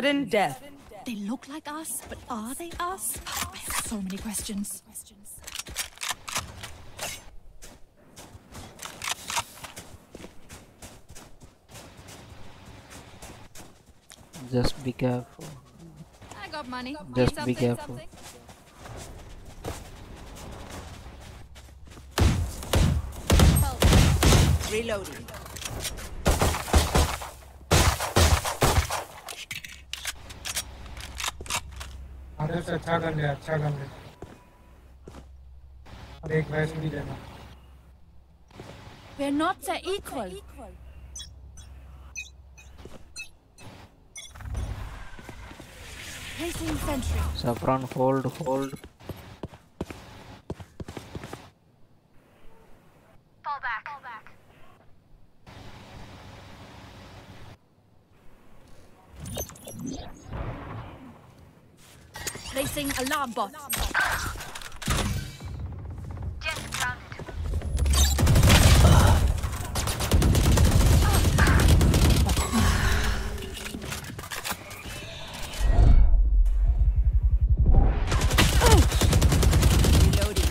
Sudden death. They look like us, but are they us? I have so many questions. Just be careful. I got money. Just Need be careful. something? Reloading. अच्छा अच्छा अच्छा कर लिया अच्छा कर ले। अच्छा और एक वैसे भी देना वे not a equal saffron hold hold alarm bot. Jett grounded. Reloading.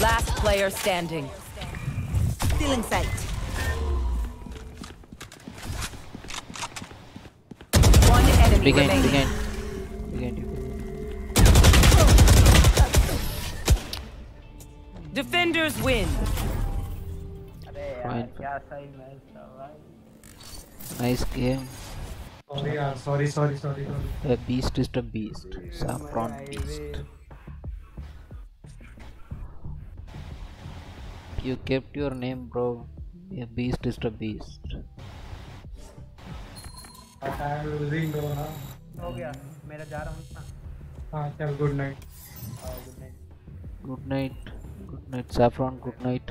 Last player standing. Still in sight. behind, behind. Behind you. Defenders win. Fine. Nice game. Sorry, uh, sorry, sorry, sorry, sorry. The beast is the beast. Saffron beast. You kept your name, bro. A beast is the beast. हो गया। मेरा जा रहा हूँ। ना हाँ चल good night good night good night good night good night